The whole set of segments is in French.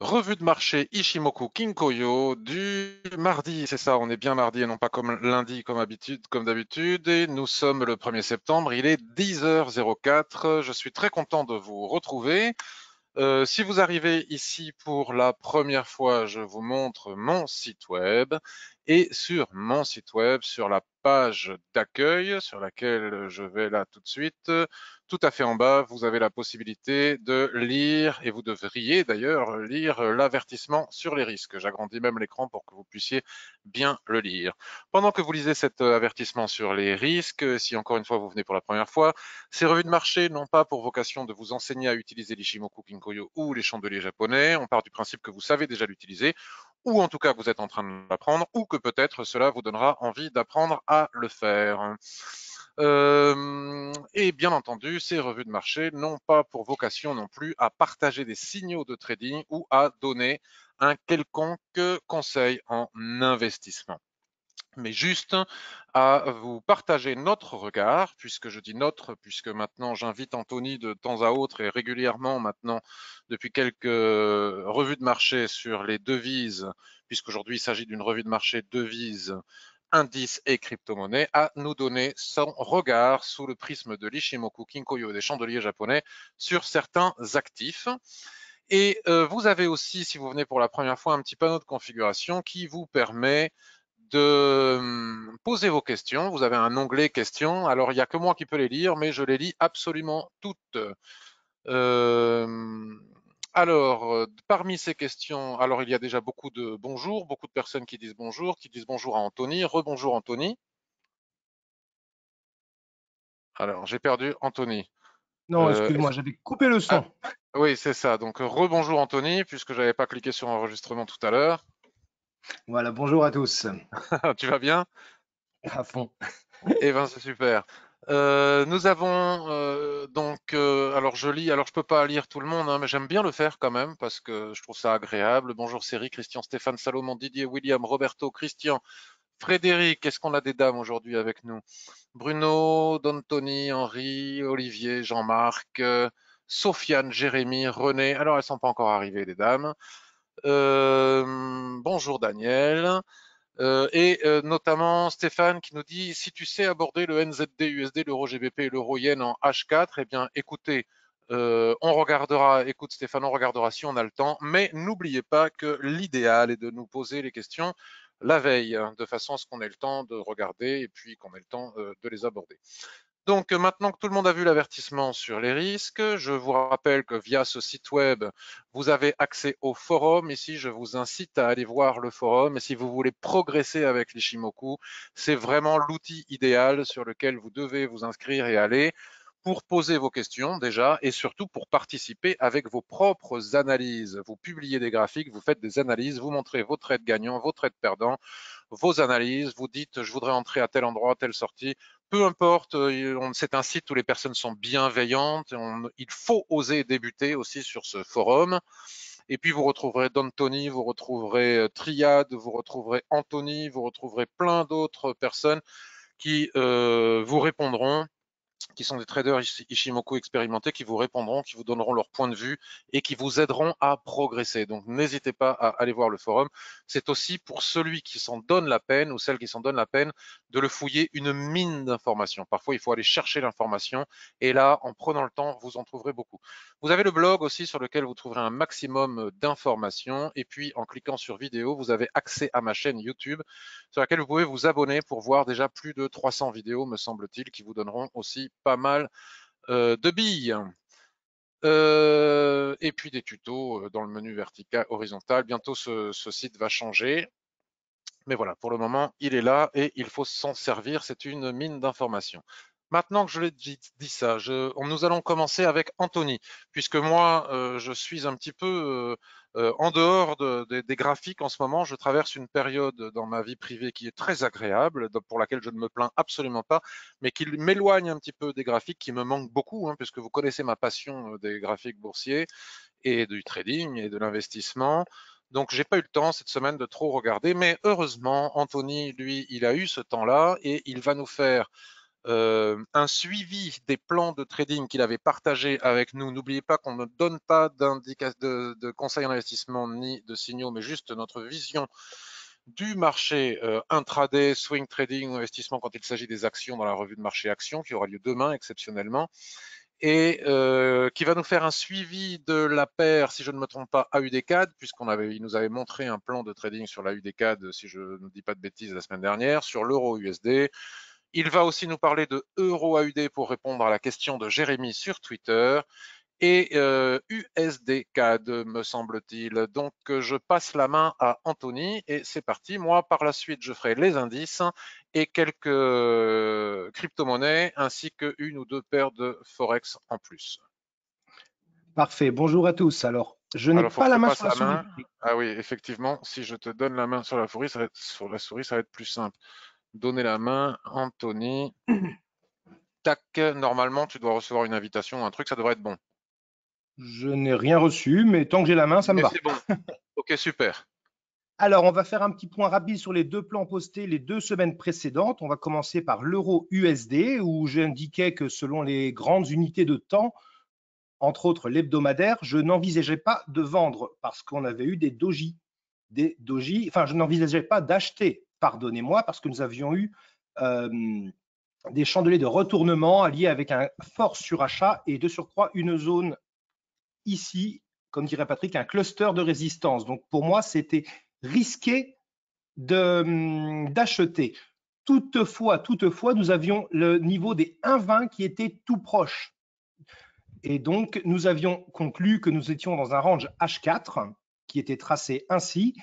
Revue de marché Ishimoku Kinkoyo du mardi, c'est ça, on est bien mardi et non pas comme lundi comme habitude, comme d'habitude. Et nous sommes le 1er septembre, il est 10h04. Je suis très content de vous retrouver. Euh, si vous arrivez ici pour la première fois, je vous montre mon site web. Et sur mon site web, sur la d'accueil, sur laquelle je vais là tout de suite, tout à fait en bas, vous avez la possibilité de lire, et vous devriez d'ailleurs lire l'avertissement sur les risques. J'agrandis même l'écran pour que vous puissiez bien le lire. Pendant que vous lisez cet avertissement sur les risques, si encore une fois vous venez pour la première fois, ces revues de marché n'ont pas pour vocation de vous enseigner à utiliser l'Ishimoku Kinkoyo ou les chandeliers japonais. On part du principe que vous savez déjà l'utiliser ou en tout cas vous êtes en train de l'apprendre, ou que peut-être cela vous donnera envie d'apprendre à le faire. Euh, et bien entendu, ces revues de marché n'ont pas pour vocation non plus à partager des signaux de trading ou à donner un quelconque conseil en investissement mais juste à vous partager notre regard, puisque je dis notre, puisque maintenant j'invite Anthony de temps à autre et régulièrement maintenant depuis quelques revues de marché sur les devises, puisqu'aujourd'hui il s'agit d'une revue de marché devises indices et crypto-monnaies, à nous donner son regard sous le prisme de l'Ishimoku Kinkoyo des chandeliers japonais sur certains actifs. Et euh, vous avez aussi, si vous venez pour la première fois, un petit panneau de configuration qui vous permet de hum, poser vos questions. Vous avez un onglet questions. Alors, il n'y a que moi qui peux les lire, mais je les lis absolument toutes. Euh, alors, parmi ces questions, alors il y a déjà beaucoup de bonjour, beaucoup de personnes qui disent bonjour, qui disent bonjour à Anthony. Rebonjour Anthony. Alors, j'ai perdu Anthony. Non, euh, excuse-moi, j'avais coupé le son. Ah, oui, c'est ça. Donc, rebonjour Anthony, puisque je n'avais pas cliqué sur enregistrement tout à l'heure. Voilà, bonjour à tous. tu vas bien? À fond. Eh bien, c'est super. Euh, nous avons euh, donc, euh, alors je lis, alors je peux pas lire tout le monde, hein, mais j'aime bien le faire quand même parce que je trouve ça agréable. Bonjour Série, Christian, Stéphane, Salomon, Didier, William, Roberto, Christian, Frédéric, est-ce qu'on a des dames aujourd'hui avec nous? Bruno, D'Antoni, Henri, Olivier, Jean-Marc, Sofiane, Jérémy, René. Alors elles sont pas encore arrivées les dames. Bonjour Daniel. Euh, et euh, notamment Stéphane qui nous dit si tu sais aborder le NZD, USD, l'euro GBP et l'euro yen en H4, eh bien écoutez, euh, on regardera, écoute Stéphane, on regardera si on a le temps, mais n'oubliez pas que l'idéal est de nous poser les questions la veille, hein, de façon à ce qu'on ait le temps de regarder et puis qu'on ait le temps de les aborder. Donc maintenant que tout le monde a vu l'avertissement sur les risques, je vous rappelle que via ce site web, vous avez accès au forum. Ici, je vous incite à aller voir le forum. Et si vous voulez progresser avec l'Ishimoku, c'est vraiment l'outil idéal sur lequel vous devez vous inscrire et aller pour poser vos questions déjà et surtout pour participer avec vos propres analyses. Vous publiez des graphiques, vous faites des analyses, vous montrez vos trades gagnants, vos trades perdants, vos analyses, vous dites je voudrais entrer à tel endroit, telle sortie, peu importe, euh, c'est un site où les personnes sont bienveillantes. il faut oser débuter aussi sur ce forum. Et puis vous retrouverez D'Antoni, vous retrouverez euh, Triad, vous retrouverez Anthony, vous retrouverez plein d'autres personnes qui euh, vous répondront qui sont des traders Ishimoku expérimentés qui vous répondront, qui vous donneront leur point de vue et qui vous aideront à progresser. Donc n'hésitez pas à aller voir le forum. C'est aussi pour celui qui s'en donne la peine ou celle qui s'en donne la peine de le fouiller une mine d'informations. Parfois, il faut aller chercher l'information et là, en prenant le temps, vous en trouverez beaucoup. Vous avez le blog aussi sur lequel vous trouverez un maximum d'informations et puis en cliquant sur vidéo, vous avez accès à ma chaîne YouTube sur laquelle vous pouvez vous abonner pour voir déjà plus de 300 vidéos, me semble-t-il, qui vous donneront aussi pas mal euh, de billes. Euh, et puis des tutos euh, dans le menu vertical, horizontal. Bientôt, ce, site va changer. Mais voilà, pour le moment, il est là et il faut s'en servir. C'est une mine d'informations. Maintenant que je l'ai dit, ça, nous allons commencer avec Anthony, puisque moi, je suis un petit peu euh, en dehors des graphiques, en ce moment, je traverse une période dans ma vie privée qui est très agréable, pour laquelle je ne me plains absolument pas, mais qui m'éloigne un petit peu des graphiques, qui me manquent beaucoup, hein, puisque vous connaissez ma passion euh, des graphiques boursiers et du trading et de l'investissement. Donc, j'ai pas eu le temps cette semaine de trop regarder, mais heureusement, Anthony, lui, il a eu ce temps-là et il va nous faire euh, un suivi des plans de trading qu'il avait partagé avec nous. N'oubliez pas qu'on ne donne pas de, conseils en investissement ni de signaux, mais juste notre vision du marché euh, intraday, swing trading, investissement quand il s'agit des actions dans la revue de marché actions qui aura lieu demain exceptionnellement et euh, qui va nous faire un suivi de la paire, si je ne me trompe pas, AUDCAD, puisqu'on avait, il nous avait montré un plan de trading sur la UDCAD, si je ne dis pas de bêtises, la semaine dernière, sur l'euro USD. Il va aussi nous parler de euro AUD pour répondre à la question de Jérémy sur Twitter et euh, USD CAD, me semble-t-il. Donc, je passe la main à Anthony et c'est parti. Moi, par la suite, je ferai les indices et quelques euh, crypto-monnaies ainsi qu'une ou deux paires de Forex en plus. Parfait. Bonjour à tous. Alors, je n'ai pas la main sur la, souris. Ah oui, effectivement, si je te donne la main sur la souris, ça va être, sur la souris, ça va être plus simple. Donner la main, Anthony. Tac, normalement, tu dois recevoir une invitation, un truc, ça devrait être bon. Je n'ai rien reçu, mais tant que j'ai la main, ça me va. C'est bon. ok, super. Alors, on va faire un petit point rapide sur les deux plans postés les deux semaines précédentes. On va commencer par l'euro USD, où j'indiquais que selon les grandes unités de temps, entre autres l'hebdomadaire, je n'envisageais pas de vendre parce qu'on avait eu des doji. Des doji, enfin, je n'envisageais pas d'acheter, pardonnez-moi, parce que nous avions eu des chandeliers de retournement alliés avec un fort surachat et de surcroît une zone ici, comme dirait Patrick, un cluster de résistance. Donc pour moi, c'était risqué d'acheter. Toutefois, toutefois, nous avions le niveau des 1,20 qui était tout proche. Et donc, nous avions conclu que nous étions dans un range H4 qui était tracé ainsi,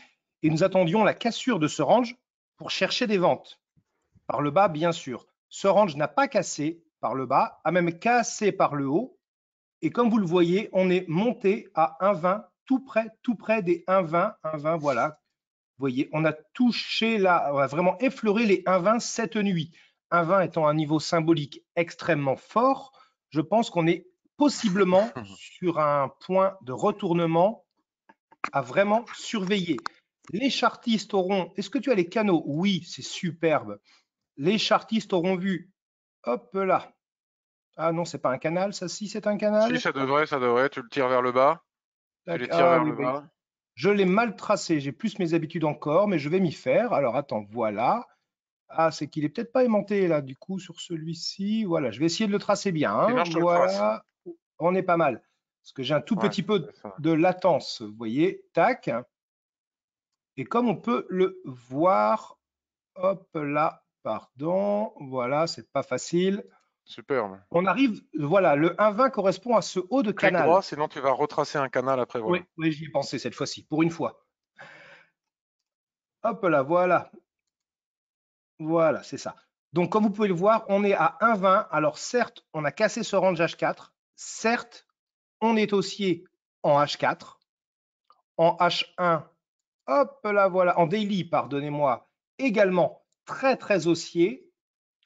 et nous attendions la cassure de ce range pour chercher des ventes. Par le bas, bien sûr. Ce range n'a pas cassé par le bas, a même cassé par le haut, et comme vous le voyez, on est monté à 1,20, tout près, tout près des 1,20, 1,20, voilà. Vous voyez, on a touché là, on a vraiment effleuré les 1,20 cette nuit. 1,20 étant un niveau symbolique extrêmement fort, je pense qu'on est possiblement sur un point de retournement à vraiment surveiller. Les chartistes auront, est-ce que tu as les canaux? Oui, c'est superbe. Les chartistes auront vu, hop là, ah non, c'est pas un canal, ça si c'est un canal? Si, ça devrait, ça devrait. Tu le tires vers le bas. Tu les tires ah vers le bas. Je l'ai mal tracé, j'ai plus mes habitudes encore, mais je vais m'y faire. Alors attends, voilà. Ah, c'est qu'il est peut-être pas aimanté là, du coup, sur celui-ci. Voilà, je vais essayer de le tracer bien. Hein. Voilà, on est pas mal. Parce que j'ai un tout petit peu de latence, vous voyez, tac. Et comme on peut le voir, hop là, pardon, voilà, c'est pas facile. Super. On arrive, voilà, le 1,20 correspond à ce haut de canal. droit, sinon tu vas retracer un canal après. Oui, oui j'y ai pensé cette fois-ci, pour une fois. Hop là, voilà. Voilà, c'est ça. Donc, comme vous pouvez le voir, on est à 1,20. Alors, certes, on a cassé ce range H4. Certes, on est haussier en H4. En H1, hop là, voilà. En daily, pardonnez-moi, également très, très haussier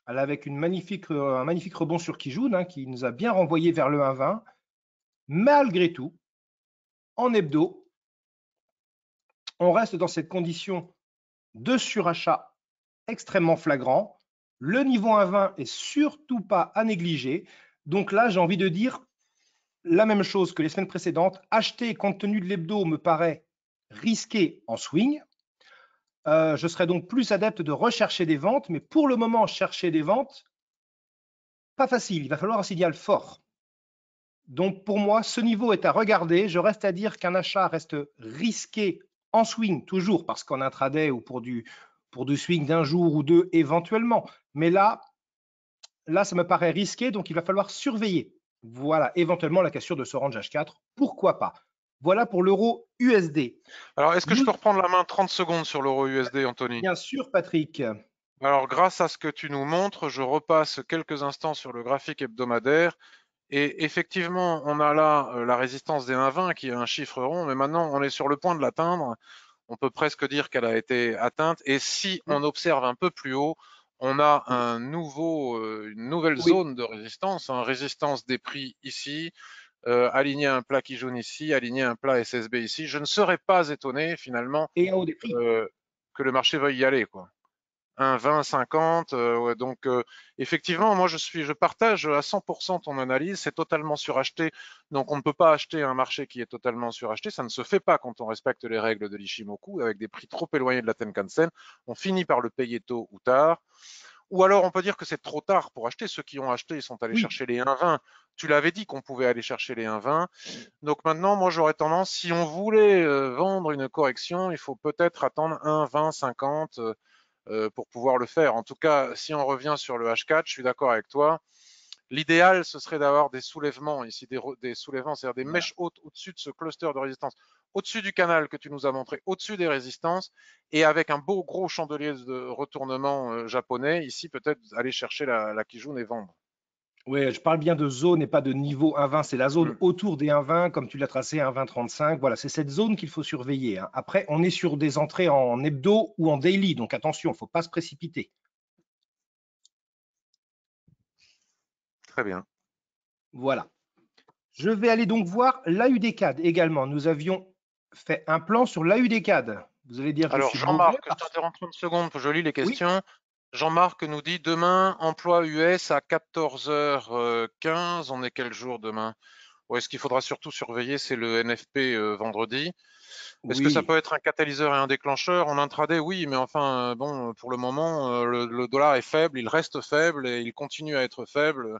avec euh, un magnifique rebond sur Kijun hein, qui nous a bien renvoyé vers le 1,20. Malgré tout, en hebdo, on reste dans cette condition de surachat extrêmement flagrant. Le niveau 1,20 est surtout pas à négliger. Donc là, j'ai envie de dire la même chose que les semaines précédentes. Acheter compte tenu de l'hebdo me paraît risqué en swing. Euh, je serais donc plus adepte de rechercher des ventes, mais pour le moment, chercher des ventes, pas facile. Il va falloir un signal fort. Donc pour moi, ce niveau est à regarder. Je reste à dire qu'un achat reste risqué en swing, toujours, parce qu'en intraday ou pour du, pour du swing d'un jour ou deux éventuellement. Mais là, là, ça me paraît risqué, donc il va falloir surveiller. Voilà, éventuellement la cassure de ce range H4, pourquoi pas? Voilà pour l'euro USD. Alors, est-ce que je peux reprendre la main 30 secondes sur l'euro USD, Anthony? Bien sûr, Patrick. Alors, grâce à ce que tu nous montres, je repasse quelques instants sur le graphique hebdomadaire. Et effectivement, on a là euh, la résistance des 1,20 qui est un chiffre rond, mais maintenant on est sur le point de l'atteindre. On peut presque dire qu'elle a été atteinte. Et si on observe un peu plus haut, on a un nouveau, euh, une nouvelle zone de résistance, une résistance des prix ici, euh, aligner un plat qui jaune ici, aligner un plat SSB ici. Je ne serais pas étonné finalement euh, que le marché veuille y aller. Quoi. un 20, 50. donc effectivement, moi je suis, je partage à 100% ton analyse. C'est totalement suracheté. Donc on ne peut pas acheter un marché qui est totalement suracheté. Ça ne se fait pas quand on respecte les règles de l'Ishimoku avec des prix trop éloignés de la Tenkan-sen. On finit par le payer tôt ou tard. Ou alors on peut dire que c'est trop tard pour acheter. Ceux qui ont acheté, ils sont allés chercher les 1,20. Tu l'avais dit qu'on pouvait aller chercher les 1,20. Donc maintenant, moi j'aurais tendance, si on voulait vendre une correction, il faut peut-être attendre 1,20, 50 euh, pour pouvoir le faire. En tout cas, si on revient sur le H4, je suis d'accord avec toi. L'idéal, ce serait d'avoir des soulèvements ici, des, soulèvements, c'est-à-dire des mèches hautes au-dessus de ce cluster de résistance, au-dessus du canal que tu nous as montré, au-dessus des résistances, et avec un beau gros chandelier de retournement euh, japonais, ici peut-être aller chercher la, la Kijun et vendre. Oui, je parle bien de zone et pas de niveau 1,20. C'est la zone mm. autour des 1,20, comme tu l'as tracé, 1,20-35. Voilà, c'est cette zone qu'il faut surveiller. Hein. Après, on est sur des entrées en hebdo ou en daily, donc attention, il ne faut pas se précipiter. Très bien. Voilà. Je vais aller donc voir l'AUDCAD également. Nous avions fait un plan sur l'AUDCAD. Vous allez dire. Alors, Jean-Marc, je t'interromps 30 secondes, je lis les questions. Jean-Marc nous dit demain, emploi US à 14h15. On est quel jour demain? Est ce qu'il faudra surtout surveiller, c'est le NFP euh, vendredi. Est-ce que ça peut être un catalyseur et un déclencheur? En intraday, oui, mais enfin, euh, bon, pour le moment, euh, le, dollar est faible, il reste faible et il continue à être faible.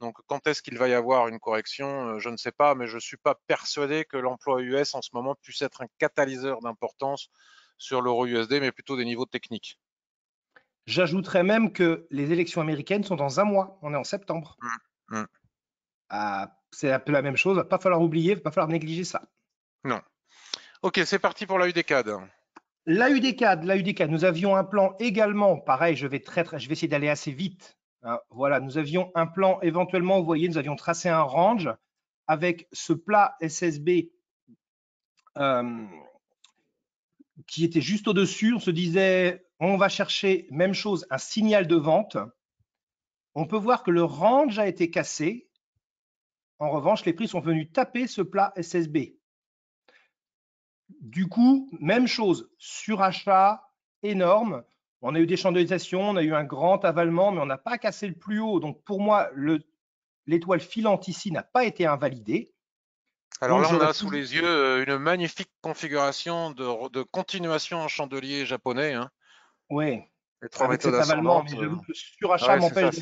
Donc, quand est-ce qu'il va y avoir une correction Je ne sais pas, mais je ne suis pas persuadé que l'emploi US en ce moment puisse être un catalyseur d'importance sur l'euro USD, mais plutôt des niveaux techniques. J'ajouterais même que les élections américaines sont dans un mois. On est en septembre. Mmh, mmh. Ah, c'est un peu la même chose. Il va pas falloir oublier, il va pas falloir négliger ça. Non. Ok, c'est parti pour la UDCAD. La UDCAD, la UDCAD, nous avions un plan également, pareil, je vais, très, je vais essayer d'aller assez vite. Hein. voilà, nous avions un plan éventuellement, vous voyez, nous avions tracé un range avec ce plat SSB euh, qui était juste au-dessus. On se disait, on va chercher, même chose, un signal de vente. On peut voir que le range a été cassé. En revanche, les prix sont venus taper ce plat SSB. Du coup, même chose, surachat énorme. On a eu des chandelisations, on a eu un grand avalement, mais on n'a pas cassé le plus haut. Donc pour moi, l'étoile filante ici n'a pas été invalidée. Alors là, on a sous les yeux euh, une magnifique configuration de, continuation en chandelier japonais. Hein. Oui. trois méthodes ascendantes. Mais surachat m'empêche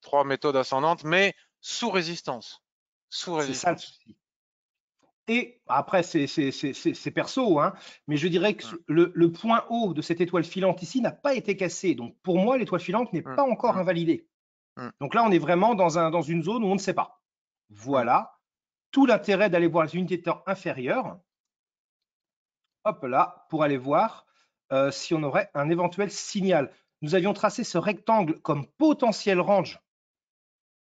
Trois méthodes ascendantes, mais sous résistance. Sous résistance. Et après, c'est perso, hein, mais je dirais que le, point haut de cette étoile filante ici n'a pas été cassé. Donc pour moi, l'étoile filante n'est pas encore invalidée. Donc là, on est vraiment dans, un, dans une zone où on ne sait pas. Voilà. Tout l'intérêt d'aller voir les unités de temps inférieures. Hop là, pour aller voir euh, si on aurait un éventuel signal. Nous avions tracé ce rectangle comme potentiel range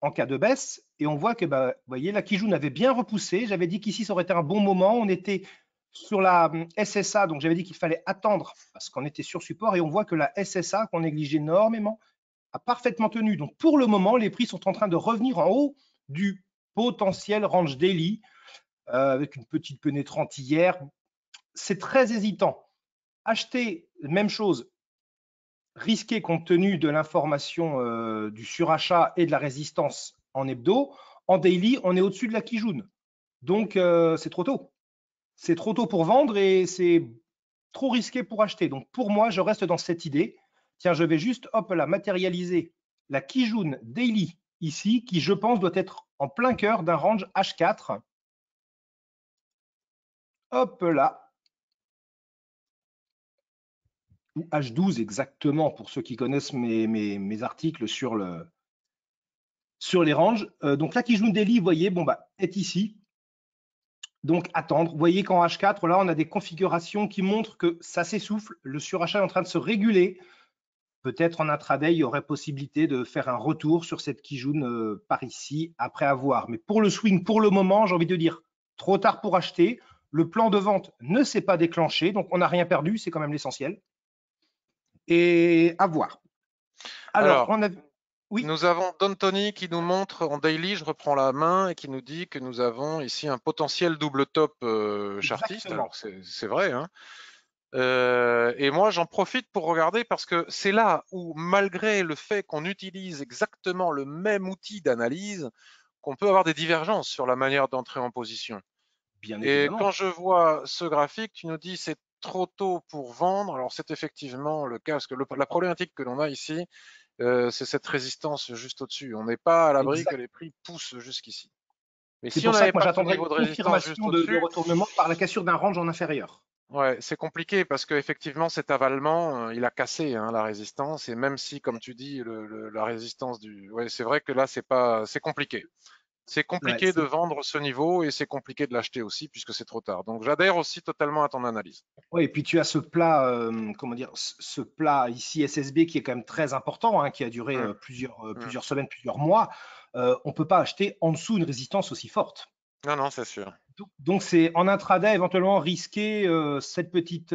en cas de baisse, et on voit que, bah, vous voyez, la Kijun avait bien repoussé. J'avais dit qu'ici, ça aurait été un bon moment. On était sur la hum, SSA, donc j'avais dit qu'il fallait attendre parce qu'on était sur support, et on voit que la SSA, qu'on néglige énormément, a parfaitement tenu. Donc pour le moment, les prix sont en train de revenir en haut du potentiel range daily, euh, avec une petite pénétrante hier. C'est très hésitant acheter, même chose, risqué compte tenu de l'information euh, du surachat et de la résistance en hebdo. En daily, on est au-dessus de la Kijun. Donc, euh, c'est trop tôt. C'est trop tôt pour vendre et c'est trop risqué pour acheter. Donc, pour moi, je reste dans cette idée. Tiens, je vais juste, hop la matérialiser la Kijun Daily ici, qui, je pense, doit être en plein cœur d'un range H4. Hop là, H12 exactement, pour ceux qui connaissent mes, articles sur, le, sur les ranges. Euh, donc là, qui joue vous voyez, bon, bah, est ici. Donc attendre. Vous voyez qu'en H4, là, on a des configurations qui montrent que ça s'essouffle. Le surachat est en train de se réguler. Peut-être en intraday, il y aurait possibilité de faire un retour sur cette Kijun euh, par ici après avoir. Mais pour le swing, pour le moment, j'ai envie de dire trop tard pour acheter. Le plan de vente ne s'est pas déclenché, donc on n'a rien perdu, c'est quand même l'essentiel et à voir. Alors, on a... oui. nous avons Don Tony qui nous montre en daily, je reprends la main, et qui nous dit que nous avons ici un potentiel double top euh, chartiste. Alors c'est vrai. Hein Euh, et moi, j'en profite pour regarder parce que c'est là où, malgré le fait qu'on utilise exactement le même outil d'analyse, qu'on peut avoir des divergences sur la manière d'entrer en position. Bien Et évidemment. quand je vois ce graphique, tu nous dis c'est trop tôt pour vendre. Alors c'est effectivement le cas parce que le- la problématique que l'on a ici, euh, c'est cette résistance juste au-dessus. On n'est pas à l'abri que les prix poussent jusqu'ici. Mais si on ça n'avait que moi pas niveau de résistance juste confirmation de, de au-dessus, retournement par la cassure d'un range en inférieur. Ouais, c'est compliqué parce qu'effectivement, cet avalement, euh, il a cassé hein, la résistance. Et même si, comme tu dis, le, le- la résistance du. Ouais, c'est vrai que là, c'est pas, c'est compliqué. C'est compliqué Ouais, de vendre ce niveau et c'est compliqué de l'acheter aussi puisque c'est trop tard. Donc, j'adhère aussi totalement à ton analyse. Oui, et puis tu as ce plat, euh, comment dire, ce plat ici SSB qui est quand même très important, hein, qui a duré Mm. euh, plusieurs, euh, Mm. plusieurs semaines, plusieurs mois. Euh, on ne peut pas acheter en dessous une résistance aussi forte. Non, non, c'est sûr. Donc- c'est en intraday éventuellement risquer cette petite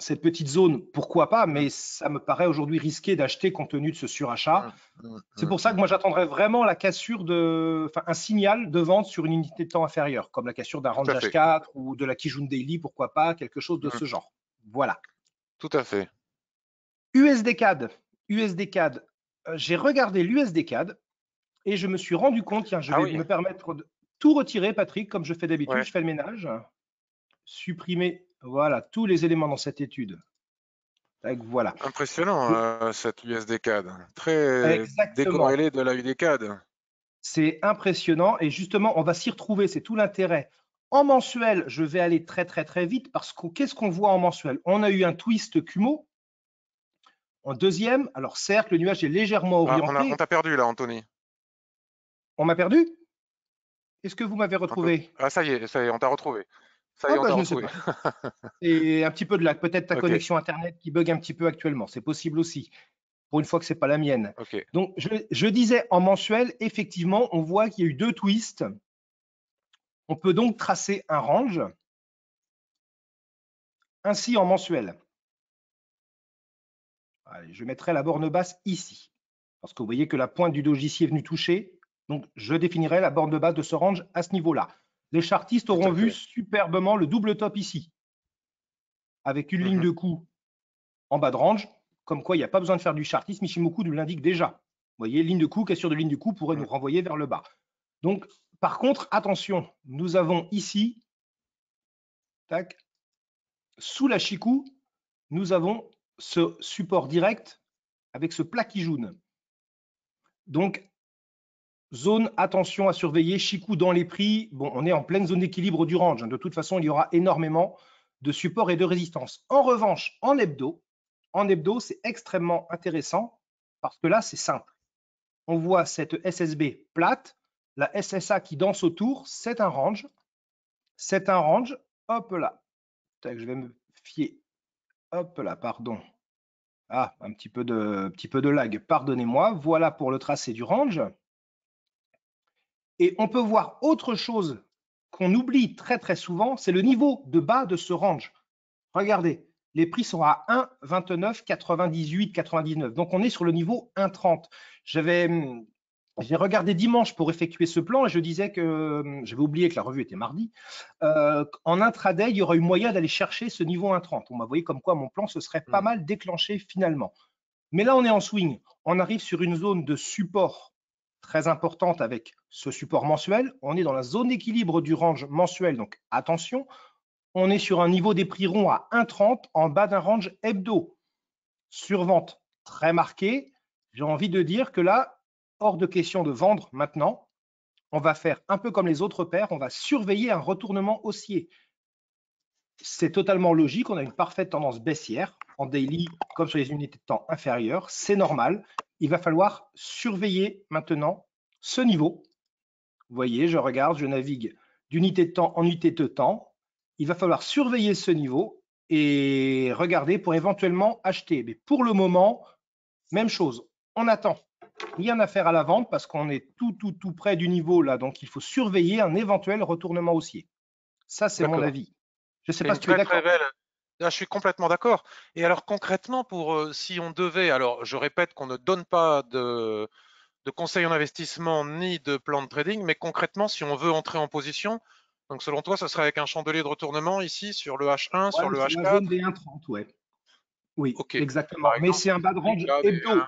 cette petite zone, pourquoi pas, mais ça me paraît aujourd'hui risqué d'acheter compte tenu de ce surachat. Mm, C'est mm, pour ça que moi j'attendrais vraiment la cassure de, enfin un signal de vente sur une unité de temps inférieure, comme la cassure d'un range Tout à fait. H4 ou de la Kijun Daily, pourquoi pas, quelque chose de Mm. ce genre. Voilà. Tout à fait. USD CAD, USD CAD. euh, J'ai regardé l'USD CAD et je me suis rendu compte, tiens, je Ah vais oui. me permettre de tout retirer, Patrick, comme je fais d'habitude, Ouais. je fais le ménage. Supprimer, voilà, tous les éléments dans cette étude. Voilà. Impressionnant, euh, cette USD CAD. Très Exactement. décorrélé de la UD CAD. C'est impressionnant et justement, on va s'y retrouver, c'est tout l'intérêt. En mensuel, je vais aller très très très vite parce que qu'est-ce qu'on voit en mensuel? On a eu un twist Kumo. En deuxième, alors certes, le nuage est légèrement Ah, orienté. on t'a perdu là, Anthony. on m'a perdu? Est-ce que vous m'avez retrouvé? Ah, ça y est, ça y est, on t'a retrouvé. Ça y Ah, est, bah. Et un petit peu de lag, peut-être ta connexion Internet qui bug un petit peu actuellement, c'est possible aussi, pour une fois que c'est pas la mienne. Donc, je, je disais en mensuel, effectivement, on voit qu'il y a eu deux twists. On peut donc tracer un range. Ainsi en mensuel. Allez, je mettrai la borne basse ici. Parce que vous voyez que la pointe du dojici est venue toucher. Donc, je définirai la borne basse de ce range à ce niveau-là. Les chartistes auront vu superbement le double top ici. Avec une ligne Mhm. de coup en bas de range. Comme quoi, il n'y a pas besoin de faire du chartiste. Michimoku nous l'indique déjà. Vous voyez, ligne de coup, cassure de ligne de coup pourrait Mhm. nous renvoyer vers le bas. Donc, par contre, attention, nous avons ici, tac, sous la Chikou, nous avons ce support direct avec ce plat qui jaune. Donc, zone, attention à surveiller, Chikou dans les prix. Bon, on est en pleine zone d'équilibre du range. hein. De toute façon, il y aura énormément de support et de résistance. En revanche, en hebdo, en hebdo, c'est extrêmement intéressant parce que là, c'est simple. On voit cette SSB plate, la SSA qui danse autour, c'est un range. C'est un range. Hop là. Je vais me fier. Hop là, pardon. Ah, un petit peu de, petit peu de lag. Pardonnez-moi. Voilà pour le tracé du range. Et on peut voir autre chose qu'on oublie très très souvent, c'est le niveau de bas de ce range. Regardez, les prix sont à 1,29, 98, 99. Donc on est sur le niveau 1,30. J'avais hum, j'ai regardé dimanche pour effectuer ce plan et je disais que hum, j'avais oublié que la revue était mardi. Euh, en intraday, il y aurait eu moyen d'aller chercher ce niveau 1,30. On m'a voyé comme quoi mon plan se serait pas Mm. mal déclenché finalement. Mais là, on est en swing. On arrive sur une zone de support très importante avec ce support mensuel. On est dans la zone d'équilibre du range mensuel, donc attention. On est sur un niveau des prix ronds à 1,30 en bas d'un range hebdo. Survente très marquée. J'ai envie de dire que là, hors de question de vendre maintenant. On va faire un peu comme les autres paires, on va surveiller un retournement haussier. C'est totalement logique, on a une parfaite tendance baissière en daily comme sur les unités de temps inférieures, c'est normal. Il va falloir surveiller maintenant ce niveau. Vous voyez, je regarde, je navigue d'unité de temps en unité de temps. Il va falloir surveiller ce niveau et regarder pour éventuellement acheter. Mais pour le moment, même chose, on attend. Rien à faire à la vente parce qu'on est tout, tout, tout près du niveau là. Donc, il faut surveiller un éventuel retournement haussier. Ça, c'est mon avis. Je ne sais pas si tu es très d'accord. belle. Là, je suis complètement d'accord. Et alors concrètement, pour euh, si on devait, alors je répète qu'on ne donne pas de, de conseils en investissement ni de plan de trading, mais concrètement, si on veut entrer en position, Donc selon toi, ce serait avec un chandelier de retournement ici sur le H1, sur le H4 La zone des 1,30, ouais. Oui, exactement. Mais c'est un bas de range hebdo.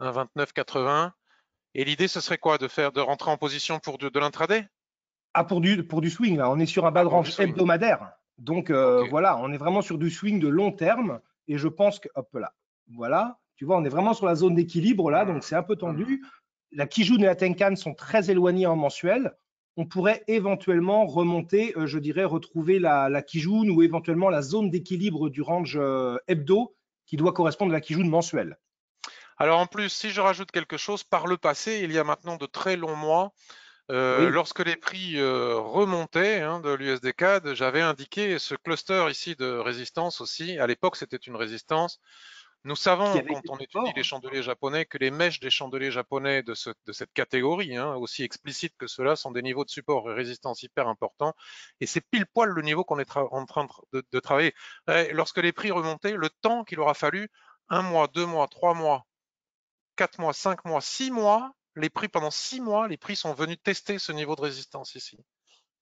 Un, 29,80. Et l'idée, ce serait quoi? De faire, de rentrer en position pour de, l'intraday? Ah, pour du, pour du swing, là. On est sur un bas de ah, range hebdomadaire. Donc euh, voilà, on est vraiment sur du swing de long terme. Et je pense que, hop là, voilà, tu vois, on est vraiment sur la zone d'équilibre là, donc c'est un peu tendu. La Kijun et la Tenkan sont très éloignés en mensuel. On pourrait éventuellement remonter, euh, je dirais, retrouver la, la Kijun ou éventuellement la zone d'équilibre du range euh, hebdo qui doit correspondre à la Kijun mensuelle. Alors en plus, si je rajoute quelque chose, par le passé, il y a maintenant de très longs mois, euh, lorsque les prix remontaient hein, de l'USD CAD, j'avais indiqué ce cluster ici de résistance aussi. À l'époque, c'était une résistance. Nous savons, quand on étudie les chandeliers japonais, que les mèches des chandeliers japonais de, cette catégorie, hein, aussi explicites que cela, sont des niveaux de support et résistance hyper importants. Et c'est pile poil le niveau qu'on est en train de, travailler. lorsque les prix remontaient, le temps qu'il aura fallu, un mois, deux mois, trois mois, quatre mois, cinq mois, six mois, les prix pendant six mois, les prix sont venus tester ce niveau de résistance ici,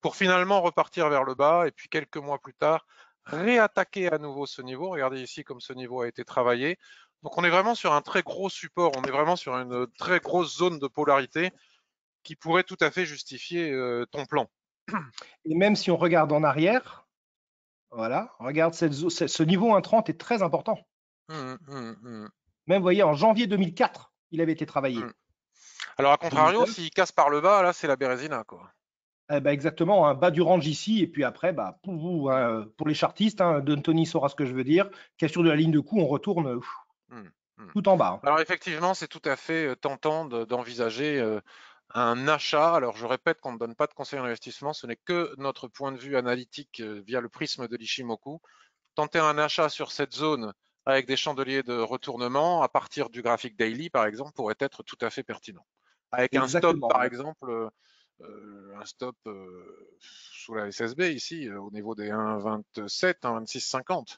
pour finalement repartir vers le bas. Et puis quelques mois plus tard, réattaquer à nouveau ce niveau. Regardez ici comme ce niveau a été travaillé. Donc on est vraiment sur un très gros support, on est vraiment sur une très grosse zone de polarité qui pourrait tout à fait justifier euh, ton plan. Et même si on regarde en arrière, voilà, regarde ce niveau 1,30 est très important. Hum, hum, hum. Même, vous voyez, en janvier 2004, il avait été travaillé. Alors, à contrario, s'il casse par le bas, là, c'est la Bérésina, quoi. Eh ben, exactement, un bas du range ici, et puis après, bah, pour, hein, les chartistes, hein, Tony saura ce que je veux dire. Question de la ligne de coup, on retourne mmh, mmh. tout en bas. Hein. Alors effectivement, c'est tout à fait euh, tentant d'envisager euh, un achat. Alors je répète qu'on ne donne pas de conseil d'investissement, ce n'est que notre point de vue analytique euh, via le prisme de l'Ishimoku. Tenter un achat sur cette zone avec des chandeliers de retournement à partir du graphique daily, par exemple, pourrait être tout à fait pertinent. Avec un stop, par exemple, euh, un stop euh, sous la SSB ici, euh, au niveau des 1,27, 1,26,50.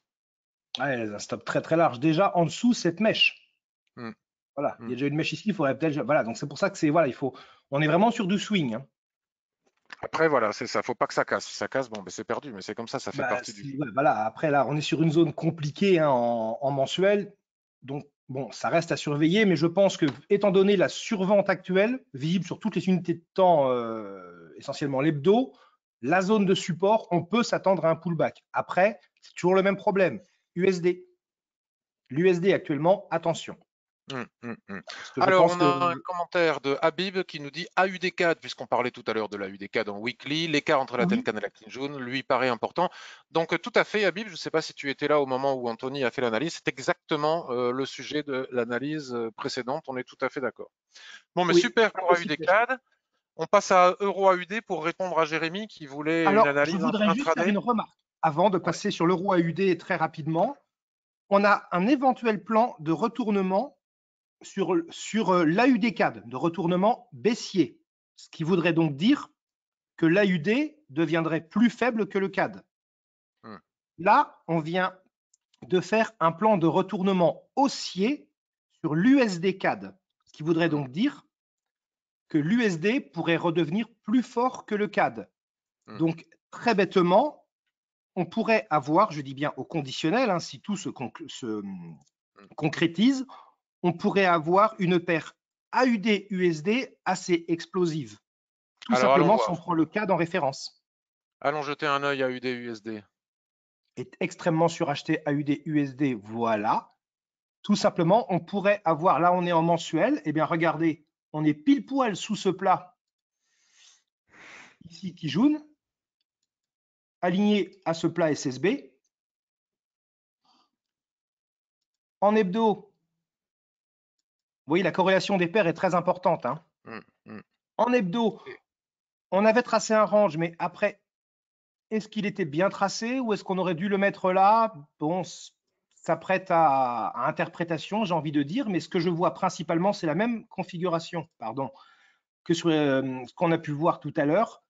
Ouais, un stop très très large. Déjà en dessous cette mèche. Mmh. Voilà, il y a mmh. déjà une mèche ici, il faudrait peut-être. Voilà, donc c'est pour ça que c'est voilà, il faut. On est vraiment sur du swing. Hein. Après, voilà, c'est ça. Faut pas que ça casse. Si ça casse, bon, ben, c'est perdu. Mais c'est comme ça, ça fait bah, partie du. voilà. Après, là, on est sur une zone compliquée hein, en, en, mensuel. Donc, Bon, ça reste à surveiller, mais je pense que, étant donné la survente actuelle, visible sur toutes les unités de temps, euh, essentiellement l'hebdo, la zone de support, on peut s'attendre à un pullback. Après, c'est toujours le même problème. USD. L'USD actuellement, attention. Hum, hum, hum. Alors, on a un commentaire de Habib qui nous dit AUD4, puisqu'on parlait tout à l'heure de l'AUD4 en weekly, l'écart entre la Tenkan et la Kinjun lui paraît important. Donc, tout à fait, Habib, je ne sais pas si tu étais là au moment où Anthony a fait l'analyse, c'est exactement euh, le sujet de l'analyse euh, précédente, on est tout à fait d'accord. Bon, mais super pour AUD4. On passe à Euro AUD pour répondre à Jérémy qui voulait une analyse je voudrais juste faire une remarque avant de passer sur l'Euro AUD très rapidement. On a un éventuel plan de retournement sur, sur euh, l'AUD-CAD de retournement baissier, ce qui voudrait donc dire que l'AUD deviendrait plus faible que le CAD. Hmm. Là, on vient de faire un plan de retournement haussier sur l'USD-CAD, ce qui voudrait donc dire que l'USD pourrait redevenir plus fort que le CAD. Hmm. Donc, très bêtement, on pourrait avoir, je dis bien au conditionnel, hein, si tout se, se hmm. concrétise, on pourrait avoir une paire AUD-USD assez explosive. Tout simplement si on prend le cas en référence. Allons jeter un œil à AUD-USD. Est extrêmement suracheté AUD-USD, voilà. Tout simplement, on pourrait avoir, là on est en mensuel, eh bien regardez, on est pile poil sous ce plat, ici qui jaune, aligné à ce plat SSB. En hebdo, voyez, la corrélation des paires est très importante. Hein. Mmh, mmh. En hebdo, on avait tracé un range, mais après, est-ce qu'il était bien tracé ou est-ce qu'on aurait dû le mettre là? Bon, ça prête à, interprétation, j'ai envie de dire, mais ce que je vois principalement, c'est la même configuration, pardon, que sur euh, ce qu'on a pu voir tout à l'heure.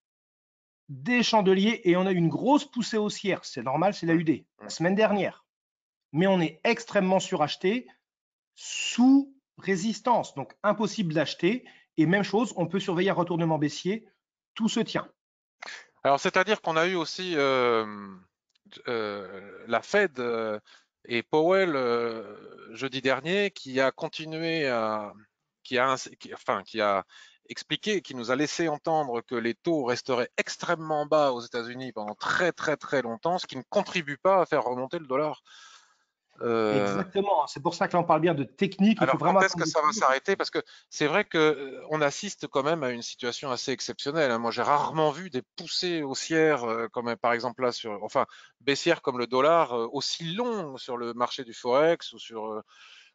Des chandeliers et on a une grosse poussée haussière. C'est normal, c'est la UD, la semaine dernière. Mais on est extrêmement suracheté sous résistance, donc impossible d'acheter. Et même chose, on peut surveiller un retournement baissier, tout se tient. Alors, c'est-à-dire qu'on a eu aussi euh, euh, la Fed euh, et Powell jeudi dernier qui a continué qui qui a expliqué, qui nous a laissé entendre que les taux resteraient extrêmement bas aux États-Unis pendant très très très longtemps, ce qui ne contribue pas à faire remonter le dollar. Euh, Exactement, c'est pour ça que l'on parle bien de technique. Alors, quand est-ce que ça va s'arrêter? Parce que c'est vrai qu'on euh, assiste quand même à une situation assez exceptionnelle. Hein. Moi, j'ai rarement vu des poussées haussières, euh, comme par exemple là, sur, enfin, baissières comme le dollar, aussi long sur le marché du Forex ou sur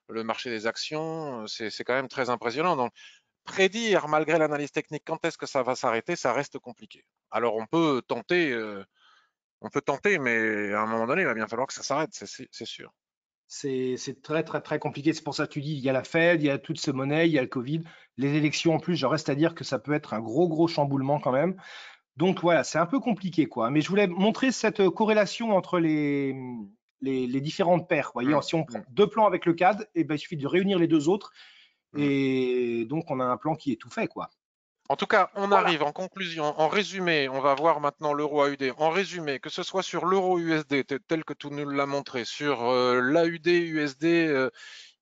le marché des actions. C'est quand même très impressionnant. Donc, prédire, malgré l'analyse technique, quand est-ce que ça va s'arrêter, ça reste compliqué. Alors, on peut tenter, on peut tenter, mais à un moment donné, il va bien falloir que ça s'arrête, c'est sûr. C'est très, très, très compliqué. C'est pour ça que tu dis, il y a la Fed, il y a toute ce monnaie, il y a le Covid, les élections en plus. Je reste à dire que ça peut être un gros, gros chamboulement quand même. Donc voilà, c'est un peu compliqué, quoi. Mais je voulais montrer cette corrélation entre les, les, différentes paires. Voyez, mmh, si on prend mmh. deux plans avec le CAD, et eh ben, il suffit de réunir les deux autres. Mmh. Et donc, on a un plan qui est tout fait, quoi. En tout cas, on arrive en conclusion, en résumé, on va voir maintenant l'euro AUD. En résumé, que ce soit sur l'euro USD tel que tu nous l'as montré, sur euh, l'AUD USD euh,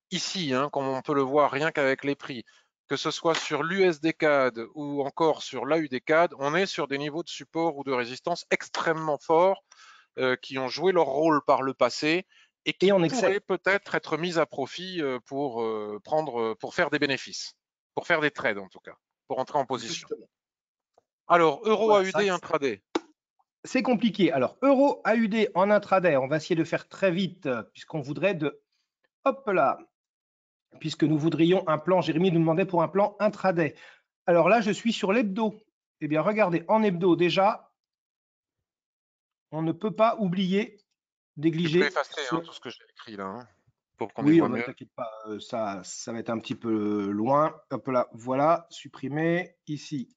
ici, hein, comme on peut le voir rien qu'avec les prix, que ce soit sur l'USD CAD ou encore sur l'AUD CAD, on est sur des niveaux de support ou de résistance extrêmement forts euh, qui ont joué leur rôle par le passé et qui pourraient peut-être être mis à profit pour prendre, pour faire des bénéfices, pour faire des trades en tout cas pour entrer en position. Alors, euro AUD intraday. C'est compliqué. Alors, euro AUD en intraday, on va essayer de faire très vite euh, puisqu'on voudrait de... Hop là Puisque nous voudrions un plan, Jérémy nous demandait pour un plan intraday. Alors là, je suis sur l'hebdo. Eh bien, regardez, en hebdo, déjà, on ne peut pas oublier, négliger... Je hein, tout ce que j'ai écrit là. Hein oui, on ne t'inquiète pas, euh, ça, ça va être un petit peu loin. Hop là, voilà, supprimer ici.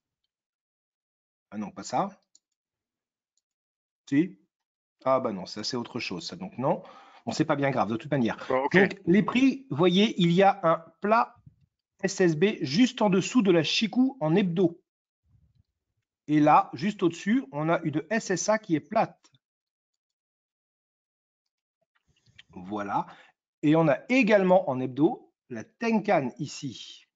Ah non, pas ça. Si Ah bah non, ça c'est autre chose, ça donc non. Bon, c'est pas bien grave de toute manière. Donc les prix, vous voyez, il y a un plat SSB juste en dessous de la Chikou en hebdo. Et là, juste au-dessus, on a une SSA qui est plate. Voilà. Et on a également en hebdo la Tenkan ici.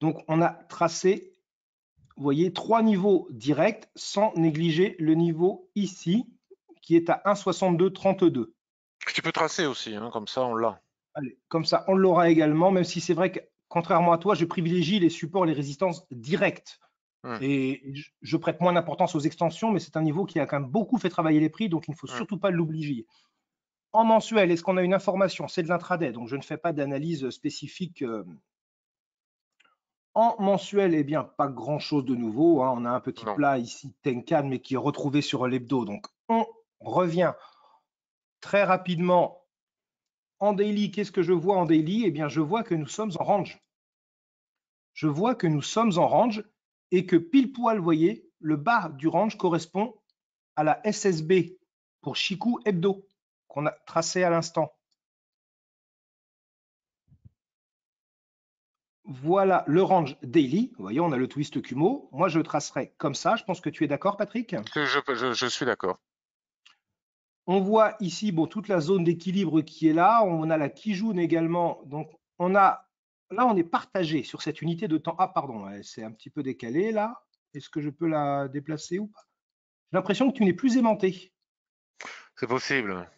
Donc on a tracé, vous voyez, trois niveaux directs sans négliger le niveau ici qui est à 1,6232. Tu peux tracer aussi, hein, comme ça on l'a. Comme ça on l'aura également, même si c'est vrai que contrairement à toi, je privilégie les supports, les résistances directes. Hum. Et je prête moins d'importance aux extensions, mais c'est un niveau qui a quand même beaucoup fait travailler les prix, donc il ne faut hum. surtout pas l'obliger. En mensuel, est-ce qu'on a une information? C'est de l'intraday, donc je ne fais pas d'analyse spécifique. Euh. En mensuel, eh bien, pas grand-chose de nouveau. Hein. On a un petit plat ici, Tenkan, mais qui est retrouvé sur l'hebdo. Donc, on revient très rapidement en daily. Qu'est-ce que je vois en daily? Eh bien, je vois que nous sommes en range. Je vois que nous sommes en range et que pile poil, vous voyez, le bas du range correspond à la SSB pour Chikou Hebdo qu'on a tracé à l'instant. Voilà le range daily. Vous voyez, on a le twist Kumo. Moi, je le tracerai comme ça. Je pense que tu es d'accord, Patrick? Je, suis d'accord. On voit ici bon, toute la zone d'équilibre qui est là. On a la Kijun également. Donc, on a là, on est partagé sur cette unité de temps. Ah, pardon, c'est un petit peu décalé là. Est-ce que je peux la déplacer ou pas? J'ai l'impression que tu n'es plus aimanté. C'est possible.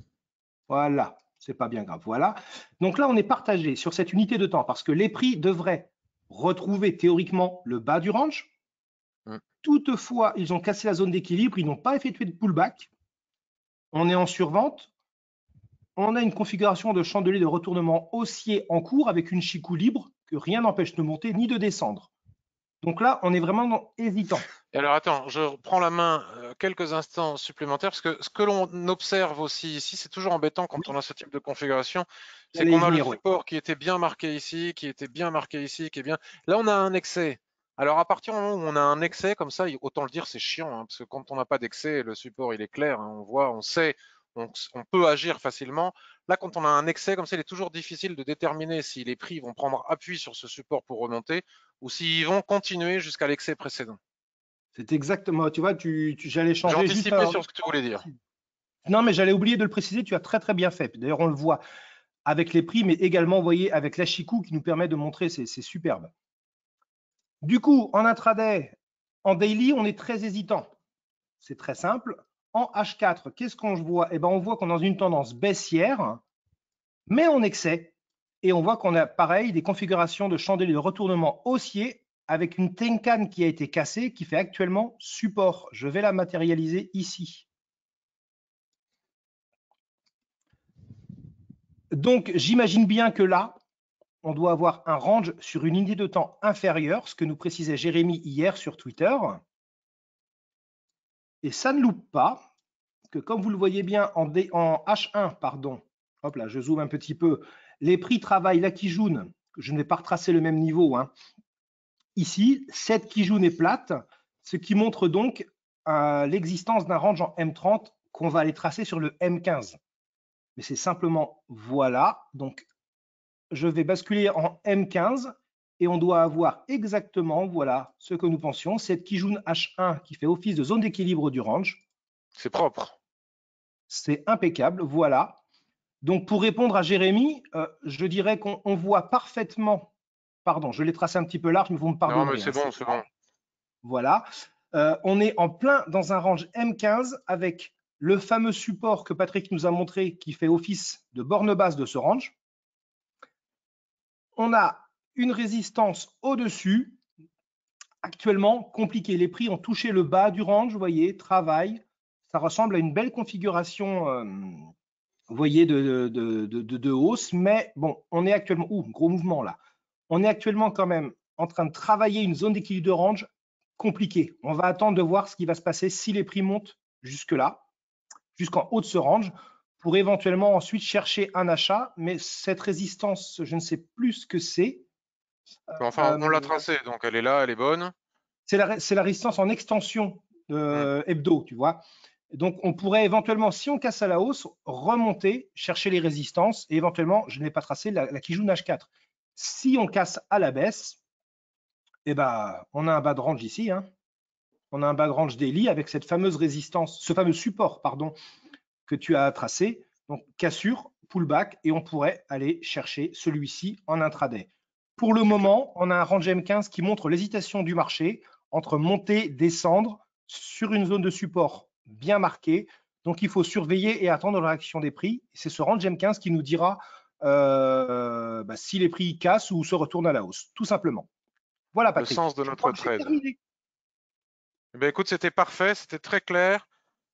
Voilà, c'est pas bien grave. Voilà. Donc là, on est partagé sur cette unité de temps parce que les prix devraient retrouver théoriquement le bas du range. Mm. Toutefois, ils ont cassé la zone d'équilibre, ils n'ont pas effectué de pullback. On est en survente. On a une configuration de chandelier de retournement haussier en cours avec une chicou libre que rien n'empêche de monter ni de descendre. Donc là, on est vraiment hésitant. Et alors attends, je prends la main euh, quelques instants supplémentaires parce que ce que l'on observe aussi ici, c'est toujours embêtant quand on a ce type de configuration, c'est qu'on a le support qui était bien marqué ici, qui était bien marqué ici, qui est bien. Là, on a un excès. Alors à partir du moment où on a un excès comme ça, autant le dire, c'est chiant, hein, parce que quand on n'a pas d'excès, le support il est clair, hein, on voit, on sait, on, on, peut agir facilement. Là, quand on a un excès comme ça, il est toujours difficile de déterminer si les prix vont prendre appui sur ce support pour remonter ou s'ils vont continuer jusqu'à l'excès précédent. C'est exactement, tu vois, tu, j'allais changer. J'ai anticipé sur ce que tu voulais dire. Non, mais j'allais oublier de le préciser, tu as très très bien fait. D'ailleurs, on le voit avec les prix, mais également, vous voyez, avec l'Achikou qui nous permet de montrer, c'est superbe. Du coup, en intraday, en daily, on est très hésitant. C'est très simple. En H4, qu'est-ce qu'on voit? Eh ben, on voit qu'on est dans une tendance baissière, mais en excès. Et on voit qu'on a pareil des configurations de chandelier de retournement haussier avec une Tenkan qui a été cassée, qui fait actuellement support. Je vais la matérialiser ici. Donc, j'imagine bien que là, on doit avoir un range sur une unité de temps inférieure, ce que nous précisait Jérémy hier sur Twitter. Et ça ne loupe pas, que comme vous le voyez bien en, en H1, pardon, hop là, je zoome un petit peu, les prix travaillent la Kijun, je ne vais pas retracer le même niveau, hein, Ici, cette Kijun est plate, ce qui montre donc euh, l'existence d'un range en M30 qu'on va aller tracer sur le M15. Mais c'est simplement voilà. Donc, je vais basculer en M15 et on doit avoir exactement voilà ce que nous pensions, cette Kijun H1 qui fait office de zone d'équilibre du range. C'est propre. C'est impeccable, voilà. Donc pour répondre à Jérémy, euh, je dirais qu'on voit parfaitement Pardon, je l'ai tracé un petit peu large, mais vous me pardonnez. Non, mais c'est hein, bon, c'est bon. Voilà. Euh, on est en plein dans un range M15 avec le fameux support que Patrick nous a montré qui fait office de borne basse de ce range. On a une résistance au-dessus. Actuellement, compliqué. Les prix ont touché le bas du range, vous voyez, travail. Ça ressemble à une belle configuration, euh, vous voyez, de, de, de, hausse. Mais bon, on est actuellement... Ouh, gros mouvement là on est actuellement quand même en train de travailler une zone d'équilibre de range compliquée. On va attendre de voir ce qui va se passer si les prix montent jusque-là, jusqu'en haut de ce range, pour éventuellement ensuite chercher un achat. Mais cette résistance, je ne sais plus ce que c'est. Enfin, on l'a euh, tracée, donc elle est là, elle est bonne. C'est la, la, résistance en extension mmh. hebdo, tu vois. Donc, on pourrait éventuellement, si on casse à la hausse, remonter, chercher les résistances et éventuellement, je n'ai pas tracé la, la Kijun H4. Si on casse à la baisse, eh ben, on a un bas de range ici. Hein. On a un bas de range daily avec cette fameuse résistance, ce fameux support pardon, que tu as tracé. Donc, cassure, pullback, et on pourrait aller chercher celui-ci en intraday. Pour le moment, on a un range M15 qui montre l'hésitation du marché entre monter, descendre sur une zone de support bien marquée. Donc, il faut surveiller et attendre la réaction des prix. C'est ce range M15 qui nous dira euh, bah, si les prix cassent ou se retournent à la hausse, tout simplement. Voilà, Patrick. Le sens de notre trade. Eh ben, écoute, c'était parfait, c'était très clair,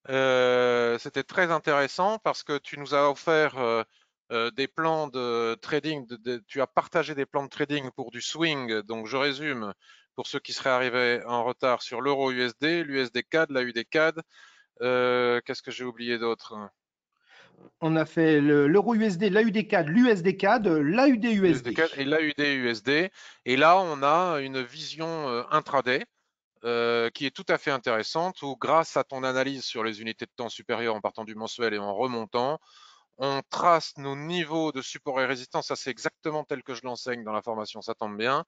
euh, c'était très intéressant parce que tu nous as offert euh, des plans de trading, tu as partagé des plans de trading pour du swing. Donc, je résume pour ceux qui seraient arrivés en retard sur l'euro USD, l'USD CAD, la UD CAD. Qu'est-ce que j'ai oublié d'autre? On a fait l'euro USD, l'AUD CAD, l'USD CAD, l'AUD USD. Et l'AUD USD. Et là, on a une vision euh, intraday euh, qui est tout à fait intéressante où grâce à ton analyse sur les unités de temps supérieures en partant du mensuel et en remontant, on trace nos niveaux de support et résistance. Ça, c'est exactement tel que je l'enseigne dans la formation, ça tombe bien.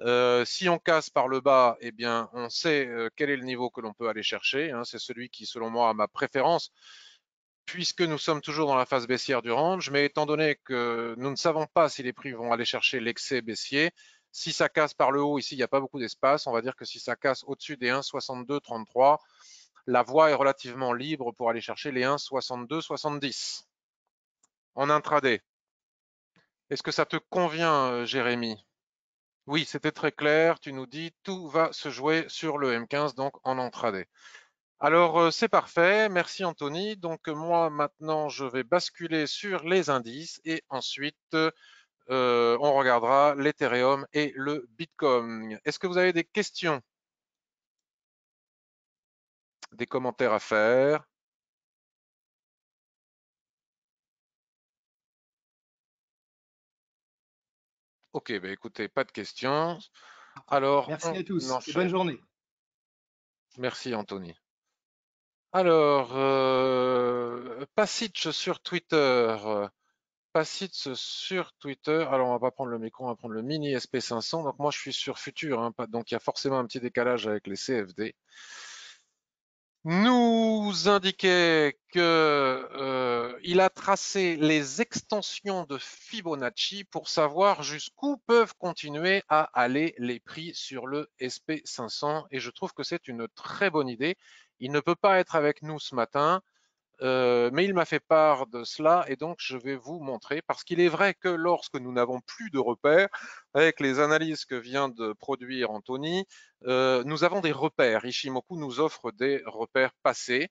Euh, si on casse par le bas, eh bien, on sait quel est le niveau que l'on peut aller chercher. Hein. c'est celui qui, selon moi, a ma préférence puisque nous sommes toujours dans la phase baissière du range, mais étant donné que nous ne savons pas si les prix vont aller chercher l'excès baissier, si ça casse par le haut, ici, il n'y a pas beaucoup d'espace, on va dire que si ça casse au-dessus des 1,6233, la voie est relativement libre pour aller chercher les 1,6270 en intraday. Est-ce que ça te convient, euh, Jérémy? Oui, c'était très clair. Tu nous dis tout va se jouer sur le M15, donc en intraday. Alors, euh, c'est parfait. Merci, Anthony. Donc, moi, maintenant, je vais basculer sur les indices et ensuite, euh, on regardera l'Ethereum et le Bitcoin. Est-ce que vous avez des questions? Des commentaires à faire? Ok, bah écoutez, pas de questions. Alors, merci à tous et bonne journée. Merci Anthony. Alors, euh, sur Twitter. Passite sur Twitter. Alors, on va pas prendre le micro, on va prendre le mini SP500. Donc, moi, je suis sur Futur. Hein, donc, il y a forcément un petit décalage avec les CFD nous indiquait que euh, a tracé les extensions de Fibonacci pour savoir jusqu'où peuvent continuer à aller les prix sur le SP500 et je trouve que c'est une très bonne idée. Il ne peut pas être avec nous ce matin. Euh, mais il m'a fait part de cela et donc je vais vous montrer parce qu'il est vrai que lorsque nous n'avons plus de repères, avec les analyses que vient de produire Anthony, euh, nous avons des repères. Ishimoku nous offre des repères passés.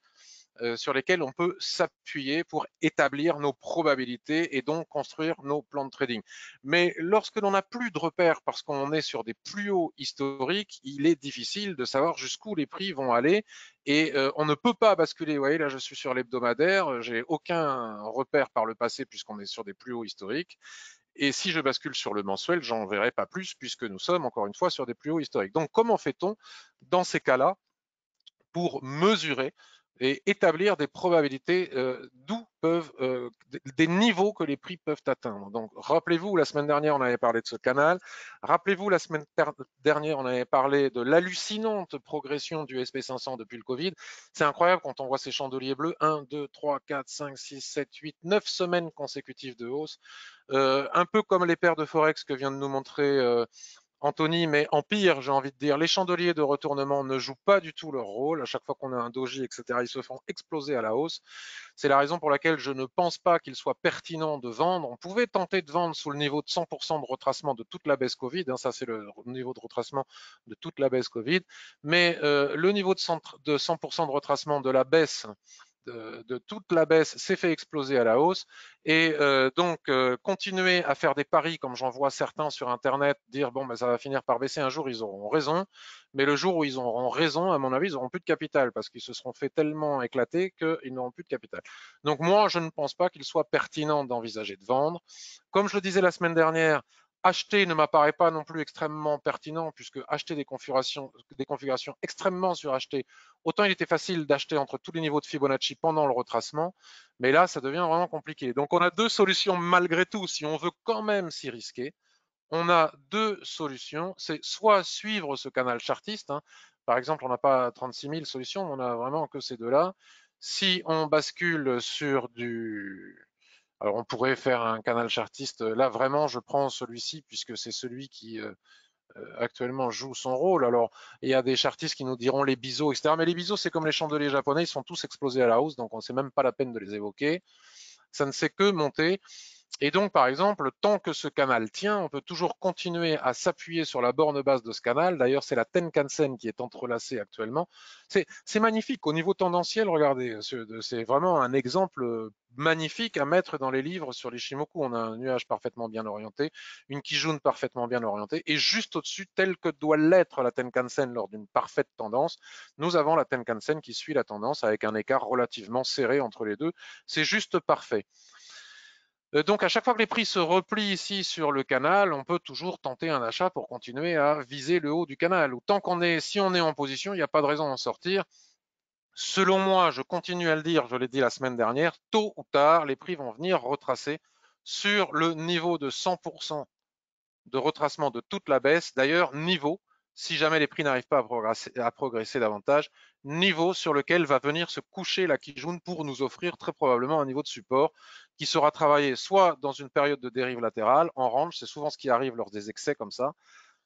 Euh, sur lesquels on peut s'appuyer pour établir nos probabilités et donc construire nos plans de trading. Mais lorsque l'on n'a plus de repères parce qu'on est sur des plus hauts historiques, il est difficile de savoir jusqu'où les prix vont aller et euh, on ne peut pas basculer. Vous voyez, là, je suis sur l'hebdomadaire, j'ai aucun repère par le passé puisqu'on est sur des plus hauts historiques. Et si je bascule sur le mensuel, j'en verrai pas plus puisque nous sommes encore une fois sur des plus hauts historiques. Donc, comment fait-on dans ces cas-là pour mesurer et établir des probabilités euh, d'où peuvent euh, des niveaux que les prix peuvent atteindre. Donc rappelez-vous la semaine dernière on avait parlé de ce canal. Rappelez-vous la semaine dernière on avait parlé de l'hallucinante progression du SP500 depuis le Covid. C'est incroyable quand on voit ces chandeliers bleus 1 2 3 4 5 6 7 8 9 semaines consécutives de hausse. Euh, un peu comme les paires de forex que vient de nous montrer Anthony, mais en pire, j'ai envie de dire, les chandeliers de retournement ne jouent pas du tout leur rôle. À chaque fois qu'on a un doji, etc., ils se font exploser à la hausse. C'est la raison pour laquelle je ne pense pas qu'il soit pertinent de vendre. On pouvait tenter de vendre sous le niveau de 100% de retracement de toute la baisse Covid. Hein, ça, c'est le niveau de retracement de toute la baisse Covid. Mais euh, le niveau de 100%, de 100 de retracement de la baisse de, toute la baisse s'est fait exploser à la hausse. Et euh, donc, euh, continuer à faire des paris, comme j'en vois certains sur Internet, dire, bon, ben, ça va finir par baisser un jour, ils auront raison. Mais le jour où ils auront raison, à mon avis, ils n'auront plus de capital parce qu'ils se seront fait tellement éclater qu'ils n'auront plus de capital. Donc, moi, je ne pense pas qu'il soit pertinent d'envisager de vendre. Comme je le disais la semaine dernière, acheter ne m'apparaît pas non plus extrêmement pertinent puisque acheter des configurations, des configurations extrêmement surachetées, autant il était facile d'acheter entre tous les niveaux de Fibonacci pendant le retracement, mais là, ça devient vraiment compliqué. Donc, on a deux solutions malgré tout, si on veut quand même s'y risquer. On a deux solutions, c'est soit suivre ce canal chartiste, hein. par exemple, on n'a pas 36 000 solutions, on a vraiment que ces deux-là. Si on bascule sur du, alors on pourrait faire un canal chartiste. Là vraiment, je prends celui-ci puisque c'est celui qui euh, euh, actuellement joue son rôle. Alors il y a des chartistes qui nous diront les biseaux, etc. Mais les biseaux, c'est comme les chandeliers japonais, ils sont tous explosés à la hausse, donc on ne sait même pas la peine de les évoquer. Ça ne sait que monter. Et donc, par exemple, tant que ce canal tient, on peut toujours continuer à s'appuyer sur la borne basse de ce canal. D'ailleurs, c'est la Tenkan-sen qui est entrelacée actuellement. C'est magnifique. Au niveau tendanciel, regardez, c'est vraiment un exemple magnifique à mettre dans les livres sur les Shimoku. On a un nuage parfaitement bien orienté, une Kijun parfaitement bien orientée, et juste au-dessus, tel que doit l'être la Tenkan-sen lors d'une parfaite tendance, nous avons la Tenkan-sen qui suit la tendance avec un écart relativement serré entre les deux. C'est juste parfait. Euh, donc, à chaque fois que les prix se replient ici sur le canal, on peut toujours tenter un achat pour continuer à viser le haut du canal. Ou tant qu'on est, si on est en position, il n'y a pas de raison d'en sortir. Selon moi, je continue à le dire, je l'ai dit la semaine dernière, tôt ou tard, les prix vont venir retracer sur le niveau de 100% de retracement de toute la baisse. D'ailleurs, niveau, si jamais les prix n'arrivent pas à progresser, à progresser, davantage, niveau sur lequel va venir se coucher la Kijun pour nous offrir très probablement un niveau de support qui sera travaillé soit dans une période de dérive latérale, en range, c'est souvent ce qui arrive lors des excès comme ça,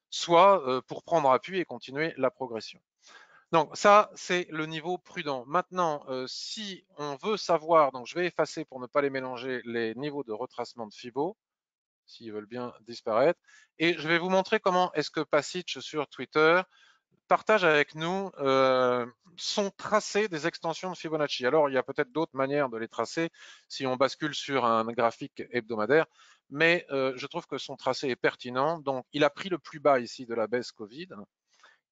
soit euh, pour prendre appui et continuer la progression. Donc ça, c'est le niveau prudent. Maintenant, euh, si on veut savoir, donc je vais effacer pour ne pas les mélanger les niveaux de retracement de Fibo, s'ils veulent bien disparaître. Et je vais vous montrer comment est-ce que Passage sur Twitter partage avec nous euh, son tracé des extensions de Fibonacci. Alors, il y a peut-être d'autres manières de les tracer si on bascule sur un graphique hebdomadaire, mais euh, je trouve que son tracé est pertinent. Donc, il a pris le plus bas ici de la baisse Covid.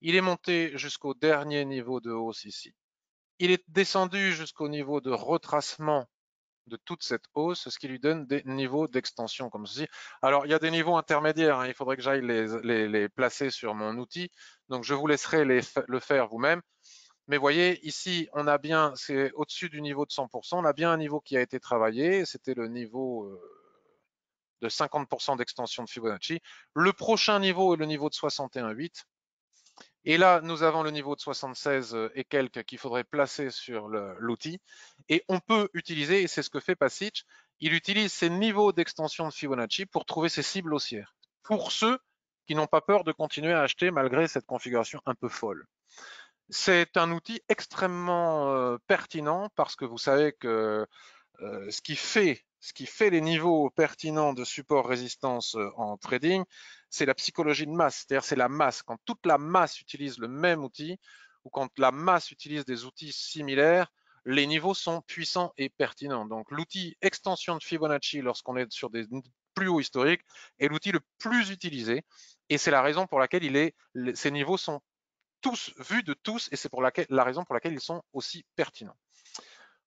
Il est monté jusqu'au dernier niveau de hausse ici. Il est descendu jusqu'au niveau de retracement de toute cette hausse, ce qui lui donne des niveaux d'extension comme ceci. Alors, il y a des niveaux intermédiaires, hein. il faudrait que j'aille les, placer sur mon outil, donc je vous laisserai le faire vous-même. Mais voyez, ici, on a bien, c'est au-dessus du niveau de 100%, on a bien un niveau qui a été travaillé, c'était le niveau, euh, de 50% d'extension de Fibonacci. Le prochain niveau est le niveau de 61,8. Et là, nous avons le niveau de 76 et quelques qu'il faudrait placer sur l'outil. Et on peut utiliser, et c'est ce que fait Passage, il utilise ces niveaux d'extension de Fibonacci pour trouver ses cibles haussières. Pour ceux qui n'ont pas peur de continuer à acheter malgré cette configuration un peu folle. C'est un outil extrêmement euh, pertinent parce que vous savez que euh, ce qui fait les niveaux pertinents de support résistance euh, en trading, c'est la psychologie de masse, c'est-à-dire c'est la masse. Quand toute la masse utilise le même outil ou quand la masse utilise des outils similaires, les niveaux sont puissants et pertinents. Donc l'outil extension de Fibonacci lorsqu'on est sur des plus hauts historiques est l'outil le plus utilisé et c'est la raison pour laquelle ces niveaux sont tous vus de tous et c'est pour la raison pour laquelle ils sont aussi pertinents.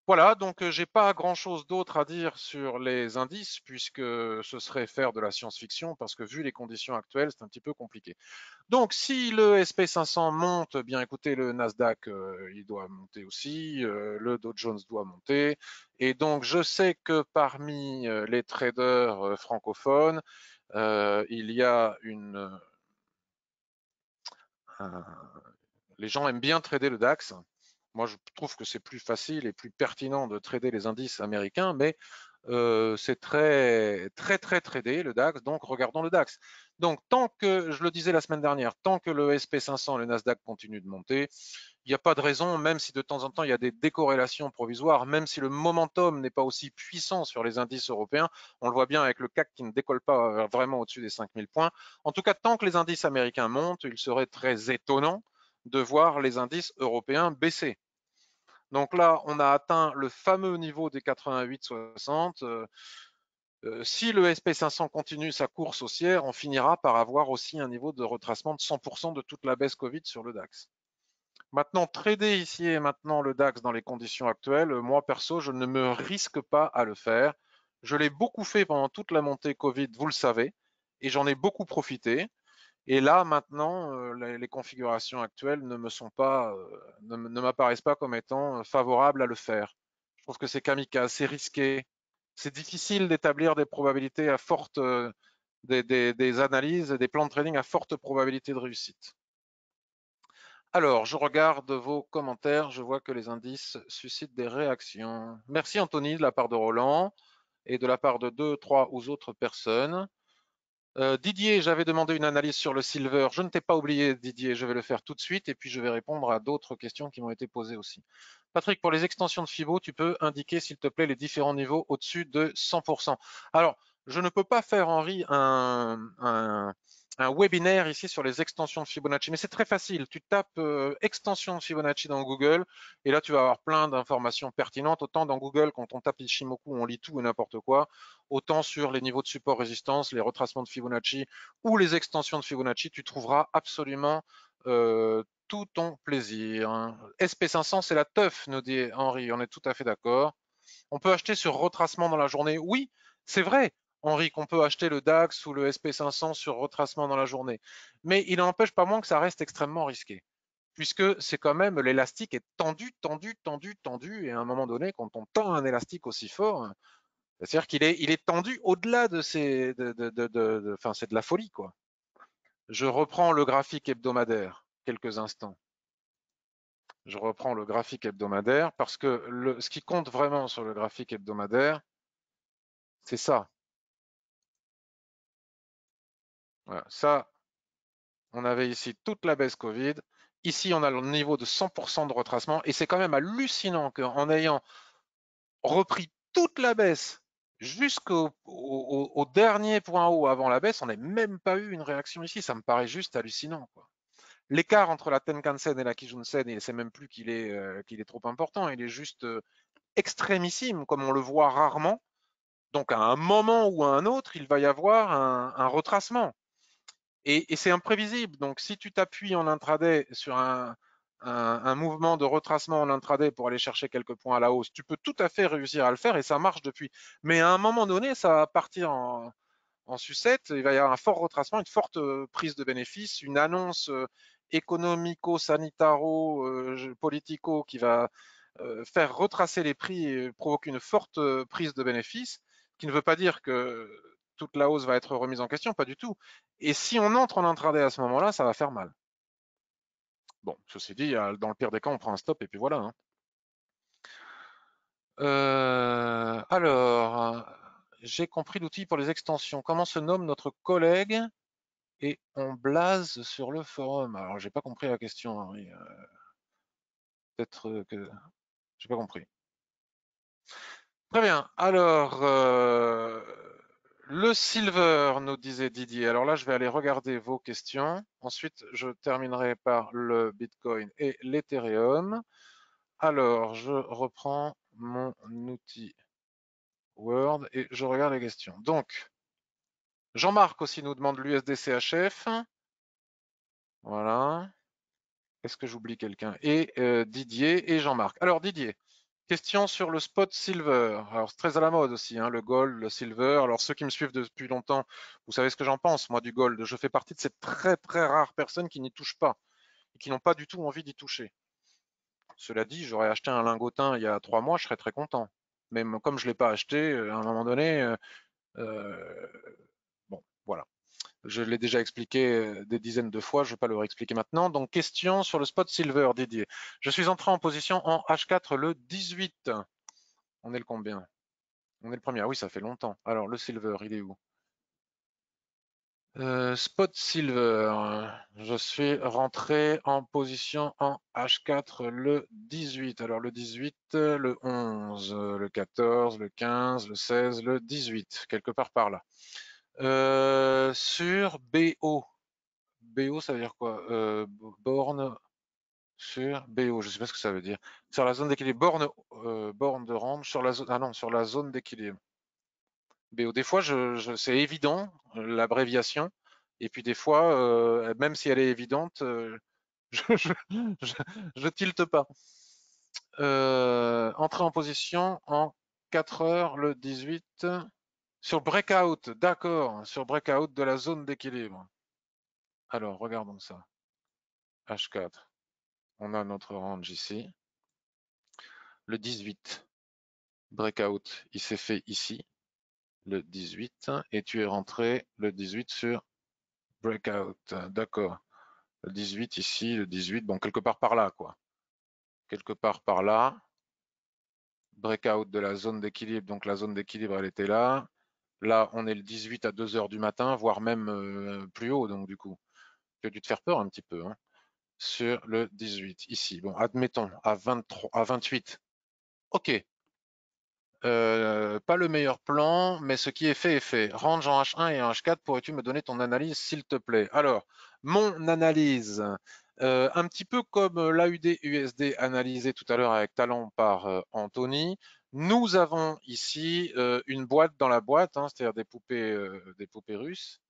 Voilà, donc euh, j'ai pas grand-chose d'autre à dire sur les indices puisque ce serait faire de la science-fiction parce que vu les conditions actuelles, c'est un petit peu compliqué. Donc si le SP500 monte, bien écoutez, le Nasdaq, il doit monter aussi, le Dow Jones doit monter. Et donc je sais que parmi les traders francophones, il y a une... les gens aiment bien trader le DAX. Moi, je trouve que c'est plus facile et plus pertinent de trader les indices américains, mais euh, c'est très, très, très tradé le DAX. Donc, regardons le DAX. Donc, tant que, je le disais la semaine dernière, tant que le SP500, le Nasdaq continue de monter, il n'y a pas de raison, même si de temps en temps il y a des décorrélations provisoires, même si le momentum n'est pas aussi puissant sur les indices européens, on le voit bien avec le CAC qui ne décolle pas vraiment au-dessus des 5000 points. En tout cas, tant que les indices américains montent, il serait très étonnant de voir les indices européens baisser. Donc là, on a atteint le fameux niveau des 88-60. Euh, euh, si le SP500 continue sa course haussière, on finira par avoir aussi un niveau de retracement de 100% de toute la baisse Covid sur le DAX. Maintenant, trader ici et maintenant le DAX dans les conditions actuelles, moi perso, je ne me risque pas à le faire. Je l'ai beaucoup fait pendant toute la montée Covid, vous le savez, et j'en ai beaucoup profité. Et là, maintenant, euh, les, configurations actuelles ne me sont pas, euh, ne, m'apparaissent pas comme étant euh, favorables à le faire. Je trouve que c'est kamikaze, c'est risqué. C'est difficile d'établir des probabilités à forte, des, des, analyses, des plans de trading à forte probabilité de réussite. Alors, je regarde vos commentaires, je vois que les indices suscitent des réactions. Merci Anthony de la part de Roland et de la part de deux, trois ou autres personnes. Euh, Didier, j'avais demandé une analyse sur le silver. Je ne t'ai pas oublié, Didier. Je vais le faire tout de suite et puis je vais répondre à d'autres questions qui m'ont été posées aussi. Patrick, pour les extensions de Fibo, tu peux indiquer, s'il te plaît, les différents niveaux au-dessus de 100%. Alors, je ne peux pas faire, Henri, un, webinaire ici sur les extensions de Fibonacci. Mais c'est très facile. Tu tapes euh, extension de Fibonacci dans Google et là, tu vas avoir plein d'informations pertinentes. Autant dans Google, quand on tape Ishimoku, on lit tout et n'importe quoi. Autant sur les niveaux de support résistance, les retracements de Fibonacci ou les extensions de Fibonacci, tu trouveras absolument euh, tout ton plaisir. SP500, c'est la teuf, nous dit Henri. On est tout à fait d'accord. On peut acheter sur retracement dans la journée. Oui, c'est vrai. Henri, qu'on peut acheter le DAX ou le SP500 sur retracement dans la journée. Mais il n'empêche pas moins que ça reste extrêmement risqué, puisque c'est quand même l'élastique est tendu, tendu, tendu, tendu, et à un moment donné, quand on tend un élastique aussi fort, c'est-à-dire qu'il est, tendu au-delà de ces, enfin, c'est de la folie, quoi. Je reprends le graphique hebdomadaire quelques instants. Je reprends le graphique hebdomadaire parce que ce qui compte vraiment sur le graphique hebdomadaire, c'est ça. Ça, on avait ici toute la baisse Covid. Ici, on a le niveau de 100% de retracement. Et c'est quand même hallucinant qu'en ayant repris toute la baisse jusqu'au dernier point haut avant la baisse, on n'ait même pas eu une réaction ici. Ça me paraît juste hallucinant. L'écart entre la Tenkan-sen et la Kijun-sen, c'est même plus qu'il est, euh, qu'il est trop important. Il est juste euh, extrémissime, comme on le voit rarement. Donc, à un moment ou à un autre, il va y avoir un retracement. Et, c'est imprévisible. Donc, si tu t'appuies en intraday sur un, mouvement de retracement en intraday pour aller chercher quelques points à la hausse, tu peux tout à fait réussir à le faire et ça marche depuis. Mais à un moment donné, ça va partir en, sucette. Il va y avoir un fort retracement, une forte euh, prise de bénéfice, une annonce euh, économico-sanitaro, euh, qui va faire retracer les prix et provoquer une forte prise de bénéfice, qui ne veut pas dire que toute la hausse va être remise en question, pas du tout. Et si on entre en intraday à ce moment-là, ça va faire mal. Bon, ceci dit, dans le pire des cas, on prend un stop et puis voilà. Hein. Euh, alors, j'ai compris l'outil pour les extensions. Comment se nomme notre collègue Et on blase sur le forum? Alors, j'ai pas compris la question. Euh, peut-être que j'ai pas compris. Très bien. Alors, euh, le silver, nous disait Didier. Alors là, je vais aller regarder vos questions. Ensuite, je terminerai par le Bitcoin et l'Ethereum. Alors, je reprends mon outil Word et je regarde les questions. Donc, Jean-Marc aussi nous demande l'USDCHF. Voilà. Est-ce que j'oublie quelqu'un? Et euh, Didier et Jean-Marc. Alors, Didier, Question sur le spot silver. Alors, c'est très à la mode aussi, hein, le gold, le silver. Alors, ceux qui me suivent depuis longtemps, vous savez ce que j'en pense, moi, du gold. Je fais partie de ces très, très rares personnes qui n'y touchent pas et qui n'ont pas du tout envie d'y toucher. Cela dit, j'aurais acheté un lingotin il y a trois mois, je serais très content. Mais comme je ne l'ai pas acheté, euh, à un moment donné, euh, euh, bon, voilà. Je l'ai déjà expliqué euh, des dizaines de fois, je ne vais pas le réexpliquer maintenant. Donc, question sur le spot silver, Didier. Je suis entré en position en H4 le 18. On est le combien? On est le premier. Ah oui, ça fait longtemps. Alors, le silver, il est où? Euh, spot silver, je suis rentré en position en H4 le 18. Alors le 18, le 11, le 14, le 15, le 16, le 18, quelque part par là. Euh, sur BO. BO, ça veut dire quoi? Euh, Borne sur BO, je ne sais pas ce que ça veut dire. Sur la zone d'équilibre, borne, euh, borne de range, sur la zone, ah non, sur la zone d'équilibre. BO, des fois, je, c'est évident, l'abréviation, et puis des fois, même si elle est évidente, je, je, tilte pas. entrer en position en 4 heures le 18. Sur breakout, d'accord, sur breakout de la zone d'équilibre. Alors, regardons ça. H4. On a notre range ici. Le 18, breakout, il s'est fait ici, le 18, et tu es rentré le 18 sur breakout. D'accord. Le 18 ici, le 18, bon, quelque part par là, quoi. Quelque part par là. Breakout de la zone d'équilibre, donc la zone d'équilibre, elle était là. Là, on est le 18 à 2 heures du matin, voire même euh, plus haut, donc du coup. Tu as dû te faire peur un petit peu. Hein, sur le 18, ici. Bon, admettons, à, 23, à 28. OK. Euh, pas le meilleur plan, mais ce qui est fait est fait. Range en H1 et en H4, pourrais-tu me donner ton analyse, s'il te plaît? Alors, mon analyse, euh, un petit peu comme l'AUD USD analysé tout à l'heure avec talent par Anthony, nous avons ici euh, une boîte dans la boîte, hein, c'est-à-dire des poupées, euh, des poupées russes.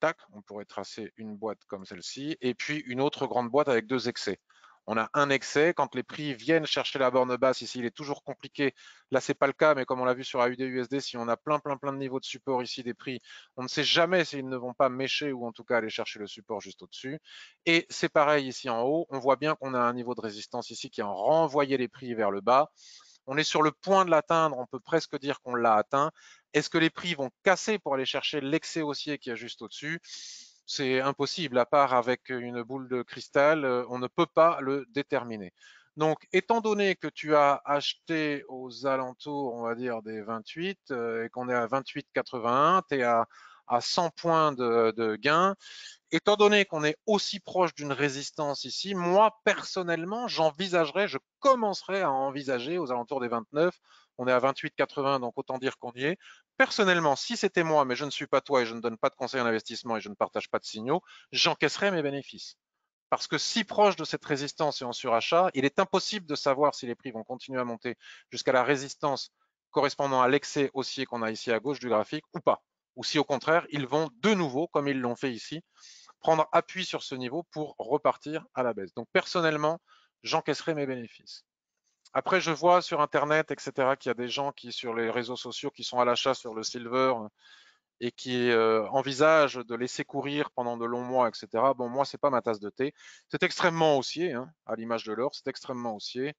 Tac, on pourrait tracer une boîte comme celle-ci, et puis une autre grande boîte avec deux excès. On a un excès, quand les prix viennent chercher la borne basse, ici il est toujours compliqué, là c'est pas le cas, mais comme on l'a vu sur AUD USD, si on a plein plein plein de niveaux de support ici des prix, on ne sait jamais s'ils ne vont pas mécher ou en tout cas aller chercher le support juste au-dessus. Et c'est pareil ici en haut, on voit bien qu'on a un niveau de résistance ici qui a renvoyé les prix vers le bas. On est sur le point de l'atteindre, on peut presque dire qu'on l'a atteint. Est-ce que les prix vont casser pour aller chercher l'excès haussier qui est juste au-dessus? C'est impossible, à part avec une boule de cristal, euh, on ne peut pas le déterminer. Donc, étant donné que tu as acheté aux alentours, on va dire, des 28 euh, et qu'on est à 28,81, tu es à, 100 points de gain, étant donné qu'on est aussi proche d'une résistance ici, moi, personnellement, j'envisagerais, je commencerai à envisager aux alentours des 29. On est à 28,80, donc autant dire qu'on y est. Personnellement, si c'était moi, mais je ne suis pas toi et je ne donne pas de conseils en investissement et je ne partage pas de signaux, j'encaisserais mes bénéfices. Parce que si proche de cette résistance et en surachat, il est impossible de savoir si les prix vont continuer à monter jusqu'à la résistance correspondant à l'excès haussier qu'on a ici à gauche du graphique ou pas. Ou si au contraire, ils vont de nouveau, comme ils l'ont fait ici, prendre appui sur ce niveau pour repartir à la baisse. Donc personnellement, j'encaisserai mes bénéfices. Après, je vois sur Internet, etc., qu'il y a des gens qui, sur les réseaux sociaux, qui sont à l'achat sur le silver euh, et qui euh, envisagent de laisser courir pendant de longs mois, etc. Bon, moi, c'est pas ma tasse de thé. C'est extrêmement haussier, hein, à l'image de l'or, c'est extrêmement haussier.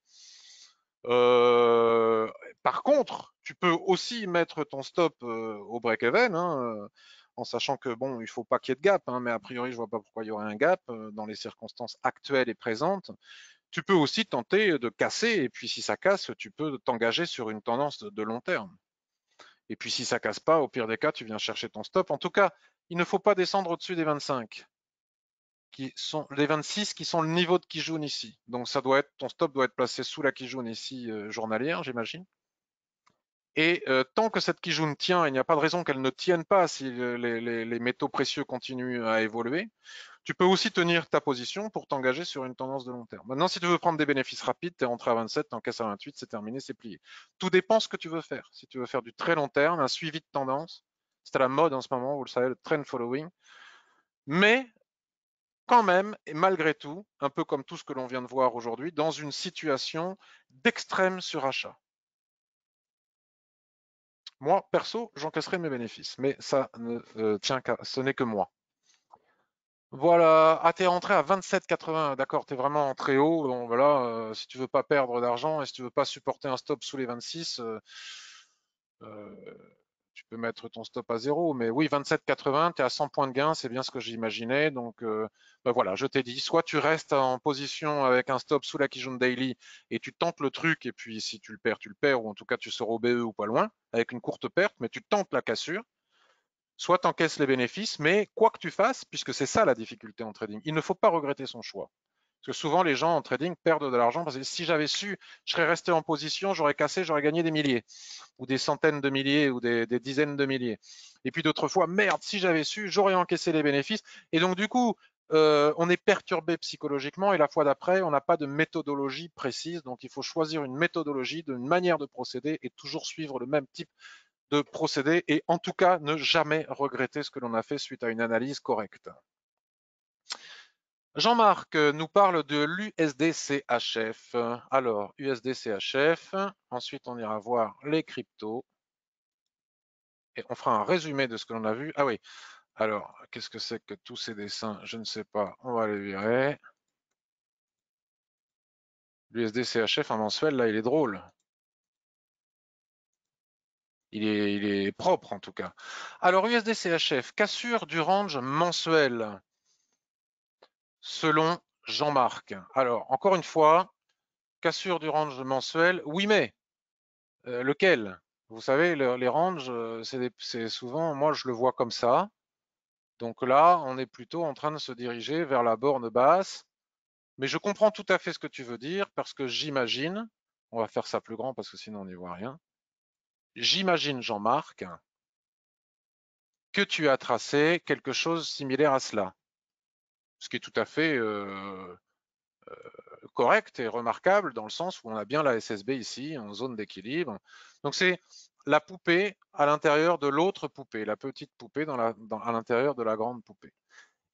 Euh, par contre, tu peux aussi mettre ton stop au break-even, hein, en sachant que bon, il faut pas qu'il y ait de gap, hein, mais a priori, je vois pas pourquoi il y aurait un gap dans les circonstances actuelles et présentes. Tu peux aussi tenter de casser, et puis si ça casse, tu peux t'engager sur une tendance de, long terme. Et puis si ça casse pas, au pire des cas, tu viens chercher ton stop. En tout cas, il ne faut pas descendre au-dessus des 25 qui sont les 26 qui sont le niveau de Kijun ici. Donc ça doit être ton stop doit être placé sous la Kijun ici euh, journalière, j'imagine. Et euh, tant que cette Kijun tient, il n'y a pas de raison qu'elle ne tienne pas si les, métaux précieux continuent à évoluer. Tu peux aussi tenir ta position pour t'engager sur une tendance de long terme. Maintenant, si tu veux prendre des bénéfices rapides, tu es rentré à 27, tu encaisses à 28, c'est terminé, c'est plié. Tout dépend ce que tu veux faire. Si tu veux faire du très long terme, un suivi de tendance, c'est à la mode en ce moment, vous le savez, le trend following. Mais quand même, et malgré tout, un peu comme tout ce que l'on vient de voir aujourd'hui, dans une situation d'extrême surachat. Moi, perso, j'encaisserai mes bénéfices, mais ça ne euh, tient qu'à, ce n'est que moi. Voilà, ah, t'es rentré à 27,80, d'accord, t'es vraiment en très haut. Bon, voilà, euh, si tu veux pas perdre d'argent et si tu veux pas supporter un stop sous les 26, tu peux mettre ton stop à zéro. Mais oui, 27,80, tu es à 100 points de gain, c'est bien ce que j'imaginais. Donc euh, ben voilà, je t'ai dit, soit tu restes en position avec un stop sous la Kijun Daily et tu tentes le truc, et puis si tu le perds, tu le perds, ou en tout cas tu seras au BE ou pas loin, avec une courte perte, mais tu tentes la cassure. Soit tu encaisses les bénéfices, mais quoi que tu fasses, puisque c'est ça la difficulté en trading, il ne faut pas regretter son choix. Parce que souvent, les gens en trading perdent de l'argent parce que si j'avais su, je serais resté en position, j'aurais cassé, j'aurais gagné des milliers, ou des centaines de milliers, ou des, dizaines de milliers. Et puis d'autres fois, merde, si j'avais su, j'aurais encaissé les bénéfices. Et donc, du coup, euh, on est perturbé psychologiquement et la fois d'après, on n'a pas de méthodologie précise. Donc, il faut choisir une méthodologie, une manière de procéder et toujours suivre le même type de procédé et en tout cas ne jamais regretter ce que l'on a fait suite à une analyse correcte. Jean-Marc nous parle de l'USDCHF. Alors, USDCHF, ensuite on ira voir les cryptos. Et on fera un résumé de ce que l'on a vu. Ah oui, alors, qu'est-ce que c'est que tous ces dessins? Je ne sais pas, on va les virer. L'USDCHF en mensuel, là, il est drôle. Il est, il est propre en tout cas. Alors, USDCHF, cassure du range mensuel selon Jean-Marc. Alors, encore une fois, cassure du range mensuel, oui mais, euh, lequel? Vous savez, les ranges, euh, c'est souvent, moi je le vois comme ça. Donc là, on est plutôt en train de se diriger vers la borne basse. Mais je comprends tout à fait ce que tu veux dire parce que j'imagine, on va faire ça plus grand parce que sinon on n'y voit rien. J'imagine, Jean-Marc, que tu as tracé quelque chose similaire à cela ce qui est tout à fait correct et remarquable dans le sens où on a bien la SSB ici en zone d'équilibre. Donc c'est la poupée à l'intérieur de l'autre poupée, la petite poupée à l'intérieur de la grande poupée.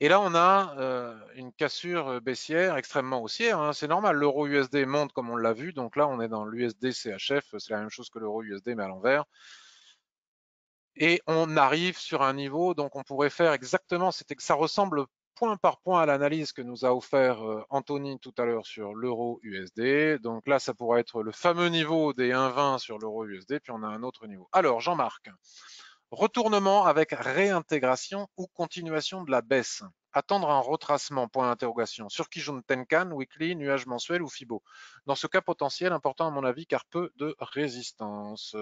Et là, on a une cassure baissière extrêmement haussière. Hein. C'est normal, l'euro USD monte comme on l'a vu. Donc là, on est dans l'USD CHF. C'est la même chose que l'euro USD, mais à l'envers. Et on arrive sur un niveau, donc on pourrait faire exactement, ça ressemble point par point à l'analyse que nous a offert euh, Anthony tout à l'heure sur l'euro USD. Donc là, ça pourrait être le fameux niveau des 1,20 sur l'euro USD, puis on a un autre niveau. Alors, Jean-Marc, retournement avec réintégration ou continuation de la baisse. Attendre un retracement, point d'interrogation. Sur Kijun Tenkan, Weekly, nuage mensuel ou Fibo? Dans ce cas potentiel, important à mon avis, car peu de résistance.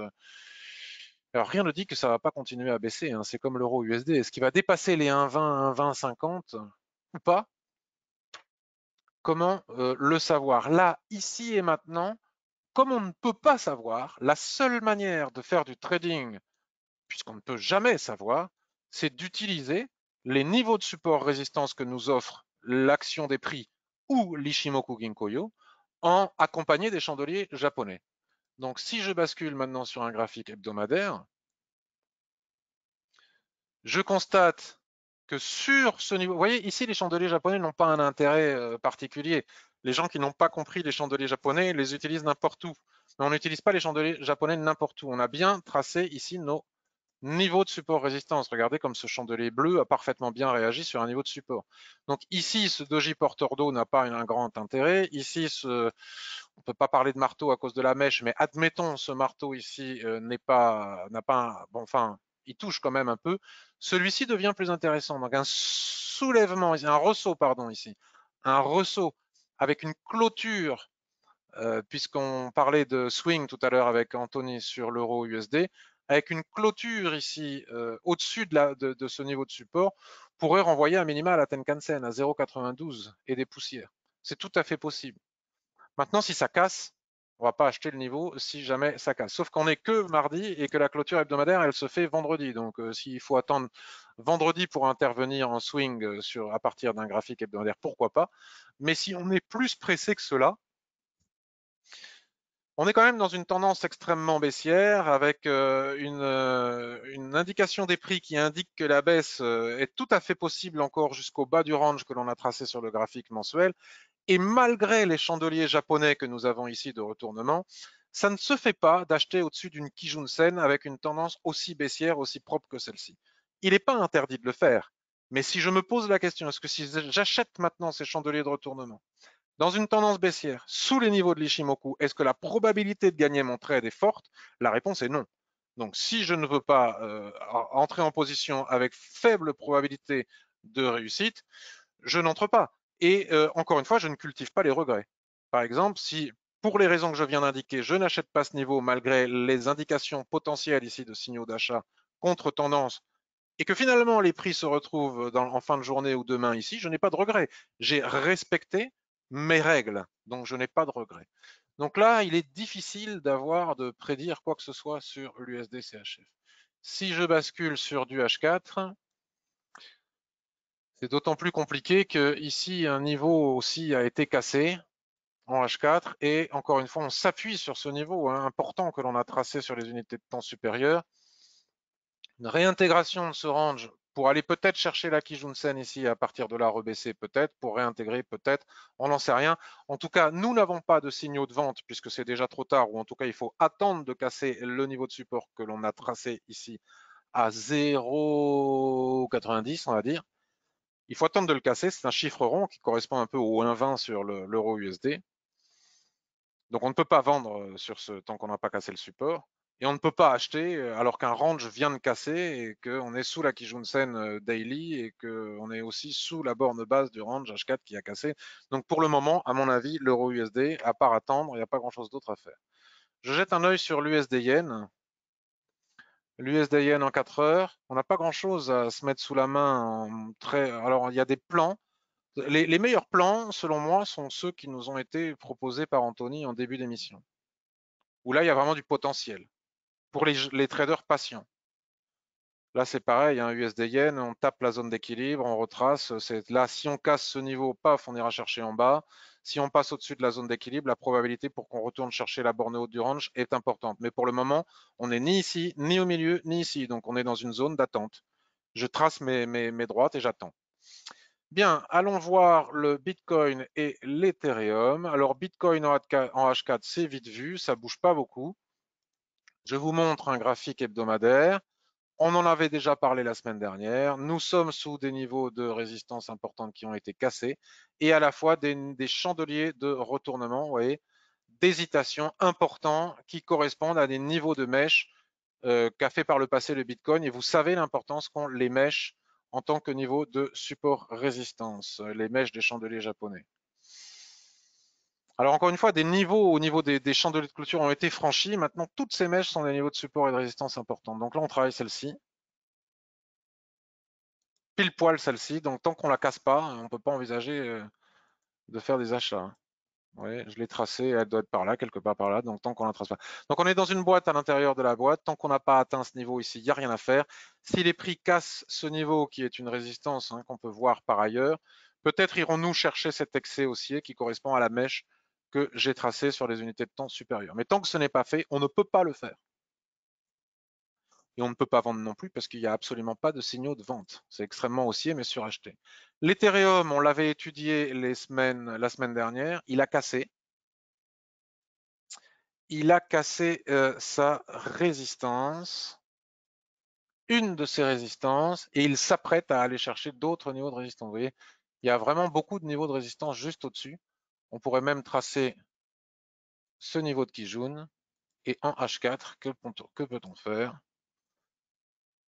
Alors rien ne dit que ça va pas continuer à baisser. Hein. C'est comme l'euro USD. Est-ce qu'il va dépasser les 1,20, 1,2050 ou pas? Comment euh, le savoir? Là, ici et maintenant, comme on ne peut pas savoir, la seule manière de faire du trading, puisqu'on ne peut jamais savoir, c'est d'utiliser les niveaux de support résistance que nous offre l'action des prix ou l'Ishimoku Ginkoyo en accompagné des chandeliers japonais. Donc, si je bascule maintenant sur un graphique hebdomadaire, je constate que sur ce niveau, vous voyez, ici, les chandeliers japonais n'ont pas un intérêt euh, particulier. Les gens qui n'ont pas compris les chandeliers japonais les utilisent n'importe où. Mais on n'utilise pas les chandeliers japonais n'importe où. On a bien tracé ici nos niveau de support résistance. Regardez comme ce chandelier bleu a parfaitement bien réagi sur un niveau de support. Donc ici, ce doji porteur d'eau n'a pas un grand intérêt. Ici, ce, on peut pas parler de marteau à cause de la mèche, mais admettons ce marteau ici euh, n'est pas, n'a pas, bon, enfin, il touche quand même un peu. Celui-ci devient plus intéressant. Donc un soulèvement, un ressaut, pardon, ici, un ressaut avec une clôture, euh, puisqu'on parlait de swing tout à l'heure avec Anthony sur l'euro USD, avec une clôture ici euh, au-dessus de, de, ce niveau de support, pourrait renvoyer un minima à Tenkan-sen à 0,92 et des poussières. C'est tout à fait possible. Maintenant, si ça casse, on va pas acheter le niveau si jamais ça casse. Sauf qu'on n'est que mardi et que la clôture hebdomadaire, elle se fait vendredi. Donc, euh, s'il faut attendre vendredi pour intervenir en swing euh, à partir d'un graphique hebdomadaire, pourquoi pas. Mais si on est plus pressé que cela, on est quand même dans une tendance extrêmement baissière avec euh, une, indication des prix qui indique que la baisse est tout à fait possible encore jusqu'au bas du range que l'on a tracé sur le graphique mensuel et malgré les chandeliers japonais que nous avons ici de retournement, ça ne se fait pas d'acheter au-dessus d'une Kijun-sen avec une tendance aussi baissière, aussi propre que celle-ci. Il n'est pas interdit de le faire. Mais si je me pose la question, est-ce que si j'achète maintenant ces chandeliers de retournement dans une tendance baissière, sous les niveaux de l'Ishimoku, est-ce que la probabilité de gagner mon trade est forte? La réponse est non. Donc, si je ne veux pas euh, entrer en position avec faible probabilité de réussite, je n'entre pas. Et euh, encore une fois, je ne cultive pas les regrets. Par exemple, si pour les raisons que je viens d'indiquer, je n'achète pas ce niveau malgré les indications potentielles ici de signaux d'achat contre tendance et que finalement les prix se retrouvent en fin de journée ou demain ici, je n'ai pas de regrets. J'ai respecté mes règles, donc je n'ai pas de regrets. Donc là, il est difficile d'avoir de prédire quoi que ce soit sur l'USD CHF. Si je bascule sur du H4, c'est d'autant plus compliqué que ici un niveau aussi a été cassé en H4 et encore une fois on s'appuie sur ce niveau hein, important que l'on a tracé sur les unités de temps supérieures. Une réintégration de ce range pour aller peut-être chercher la Kijun-sen ici à partir de là rebaisser peut-être, pour réintégrer peut-être, on n'en sait rien. En tout cas, nous n'avons pas de signaux de vente puisque c'est déjà trop tard ou en tout cas il faut attendre de casser le niveau de support que l'on a tracé ici à 0,90 on va dire. Il faut attendre de le casser. C'est un chiffre rond qui correspond un peu au 1,20 sur l'euro USD. Donc on ne peut pas vendre euh, sur ce tant qu'on n'a pas cassé le support. Et on ne peut pas acheter euh, alors qu'un range vient de casser et qu'on est sous la Kijun-sen euh, daily et qu'on est aussi sous la borne base du range H4 qui a cassé. Donc pour le moment, à mon avis, l'euro USD, à part attendre, il n'y a pas grand-chose d'autre à faire. Je jette un œil sur l'USD Yen. L'USD Yen en 4 heures, on n'a pas grand-chose à se mettre sous la main. Alors, il y a des plans. Les, meilleurs plans, selon moi, sont ceux qui nous ont été proposés par Anthony en début d'émission. Où là, il y a vraiment du potentiel pour les, traders patients. Là, c'est pareil, un hein, USD Yen, on tape la zone d'équilibre, on retrace. Là, si on casse ce niveau, paf, on ira chercher en bas. Si on passe au-dessus de la zone d'équilibre, la probabilité pour qu'on retourne chercher la borne haute du range est importante. Mais pour le moment, on n'est ni ici, ni au milieu, ni ici. Donc, on est dans une zone d'attente. Je trace mes, droites et j'attends. Bien, allons voir le Bitcoin et l'Ethereum. Alors, Bitcoin en H4, c'est vite vu, ça bouge pas beaucoup. Je vous montre un graphique hebdomadaire. On en avait déjà parlé la semaine dernière. Nous sommes sous des niveaux de résistance importantes qui ont été cassés et à la fois des, chandeliers de retournement, vous voyez, d'hésitation importants qui correspondent à des niveaux de mèches euh, qu'a fait par le passé le Bitcoin. Et vous savez l'importance qu'ont les mèches en tant que niveau de support résistance, les mèches des chandeliers japonais. Alors encore une fois, des niveaux au niveau des, des, chandeliers de clôture ont été franchis. Maintenant, toutes ces mèches sont des niveaux de support et de résistance importants. Donc là, on travaille celle-ci. Pile poil celle-ci. Donc tant qu'on la casse pas, on ne peut pas envisager euh, de faire des achats. Oui, je l'ai tracée, elle doit être par là, quelque part par là, donc tant qu'on la trace pas. Donc on est dans une boîte à l'intérieur de la boîte, tant qu'on n'a pas atteint ce niveau ici, il n'y a rien à faire. Si les prix cassent ce niveau, qui est une résistance hein, qu'on peut voir par ailleurs, peut-être irons-nous chercher cet excès haussier qui correspond à la mèche que j'ai tracé sur les unités de temps supérieures. Mais tant que ce n'est pas fait, on ne peut pas le faire. Et on ne peut pas vendre non plus parce qu'il n'y a absolument pas de signaux de vente. C'est extrêmement haussier, mais suracheté. L'Ethereum, on l'avait étudié la semaine dernière, il a cassé. Il a cassé euh, sa résistance. une de ces résistances et il s'apprête à aller chercher d'autres niveaux de résistance. Vous voyez, il y a vraiment beaucoup de niveaux de résistance juste au-dessus. On pourrait même tracer ce niveau de Kijun et en H4, que, peut-on faire?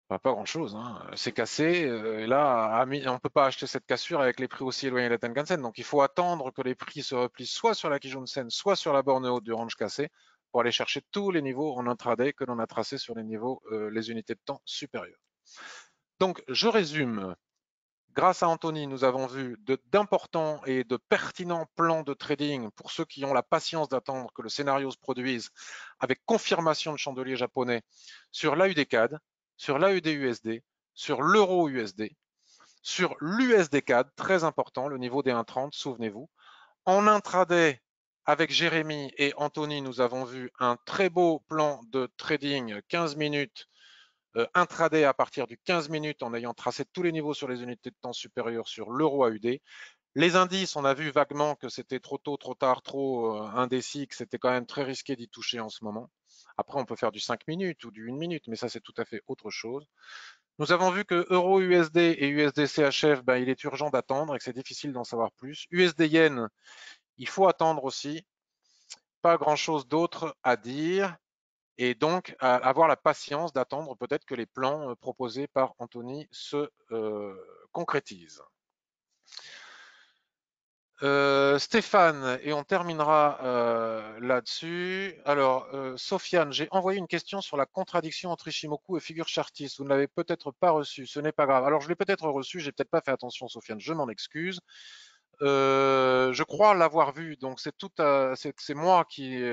Pas grand chose, hein. c'est cassé. Euh, et là, on ne peut pas acheter cette cassure avec les prix aussi éloignés de la Tenkan-sen. Donc il faut attendre que les prix se replient soit sur la Kijun-sen, soit sur la borne haute du range cassé pour aller chercher tous les niveaux en intraday que l'on a tracés sur les niveaux, euh, les unités de temps supérieures. Donc je résume. Grâce à Anthony, nous avons vu d'importants et de pertinents plans de trading pour ceux qui ont la patience d'attendre que le scénario se produise avec confirmation de chandelier japonais sur l'AUDCAD, sur l'AED-USD, sur l'euro-USD, sur l'USD-CAD, très important, le niveau des 1,30, souvenez-vous. En intraday, avec Jérémy et Anthony, nous avons vu un très beau plan de trading 15 minutes, euh, intraday à partir du 15 minutes en ayant tracé tous les niveaux sur les unités de temps supérieures sur l'euro AUD. Les indices, on a vu vaguement que c'était trop tôt, trop tard, trop euh, indécis, que c'était quand même très risqué d'y toucher en ce moment. Après, on peut faire du 5 minutes ou du 1 minute, mais ça, c'est tout à fait autre chose. Nous avons vu que euro USD et USD CHF, ben, il est urgent d'attendre et que c'est difficile d'en savoir plus. USD Yen, il faut attendre aussi. Pas grand-chose d'autre à dire. Et donc, avoir la patience d'attendre peut-être que les plans euh, proposés par Anthony se euh, concrétisent. Euh, Stéphane, et on terminera là-dessus. Alors, Sofiane, j'ai envoyé une question sur la contradiction entre Ishimoku et figure chartiste. Vous ne l'avez peut-être pas reçue, ce n'est pas grave. Alors, je l'ai peut-être reçu, j'ai peut-être pas fait attention, Sofiane, je m'en excuse. je crois l'avoir vu, donc c'est moi qui,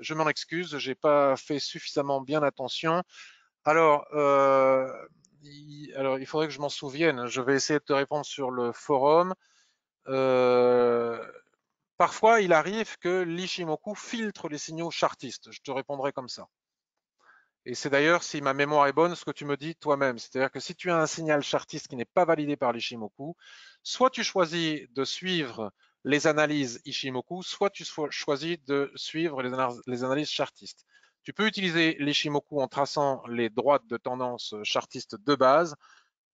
je m'en excuse, j'ai pas fait suffisamment bien attention. Alors, il, alors, il faudrait que je m'en souvienne. Je vais essayer de te répondre sur le forum. Euh, parfois, il arrive que l'Ishimoku filtre les signaux chartistes. Je te répondrai comme ça. Et c'est d'ailleurs, si ma mémoire est bonne, ce que tu me dis toi-même. C'est-à-dire que si tu as un signal chartiste qui n'est pas validé par l'Ishimoku, soit tu choisis de suivre les analyses Ishimoku, soit tu choisis de suivre les, analyses chartistes. Tu peux utiliser l'Ishimoku en traçant les droites de tendance chartiste de base,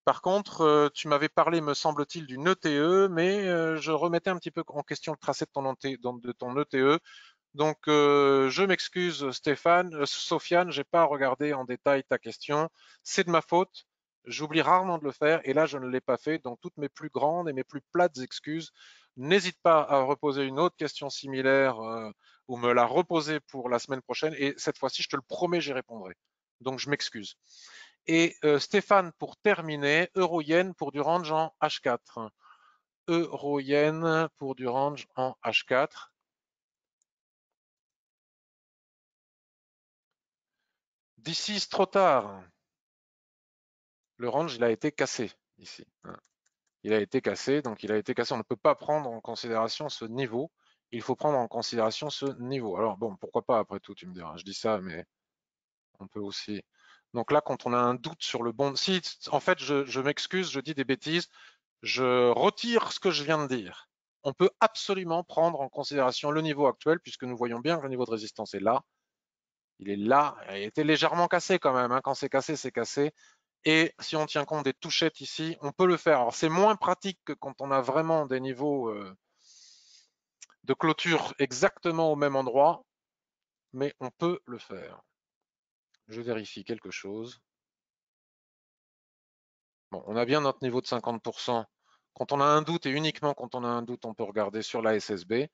par contre, euh, tu m'avais parlé, me semble-t-il, d'une ETE, mais euh, je remettais un petit peu en question le tracé de ton, de ton ETE. Donc, euh, je m'excuse, Stéphane, Sofiane, j'ai pas regardé en détail ta question. C'est de ma faute. J'oublie rarement de le faire et là, je ne l'ai pas fait. Donc, toutes mes plus grandes et mes plus plates excuses. N'hésite pas à reposer une autre question similaire ou me la reposer pour la semaine prochaine. Et cette fois-ci, je te le promets, j'y répondrai. Donc, je m'excuse. Et euh, Stéphane, pour terminer, euro-yen pour du range en H4. Euro-yen pour du range en H4. D'ici, trop tard. Le range, il a été cassé ici. Il a été cassé, donc il a été cassé. On ne peut pas prendre en considération ce niveau. Il faut prendre en considération ce niveau. Alors bon, pourquoi pas après tout, tu me diras. Je dis ça, mais on peut aussi donc là, quand on a un doute sur le bon, si en fait, je, m'excuse, je dis des bêtises, je retire ce que je viens de dire. On peut absolument prendre en considération le niveau actuel, puisque nous voyons bien que le niveau de résistance est là. Il est là, il était légèrement cassé quand même. Hein. Quand c'est cassé, c'est cassé. Et si on tient compte des touchettes ici, on peut le faire. Alors c'est moins pratique que quand on a vraiment des niveaux euh, de clôture exactement au même endroit, mais on peut le faire. Je vérifie quelque chose. Bon, on a bien notre niveau de 50%. Quand on a un doute, et uniquement quand on a un doute, on peut regarder sur la SSB.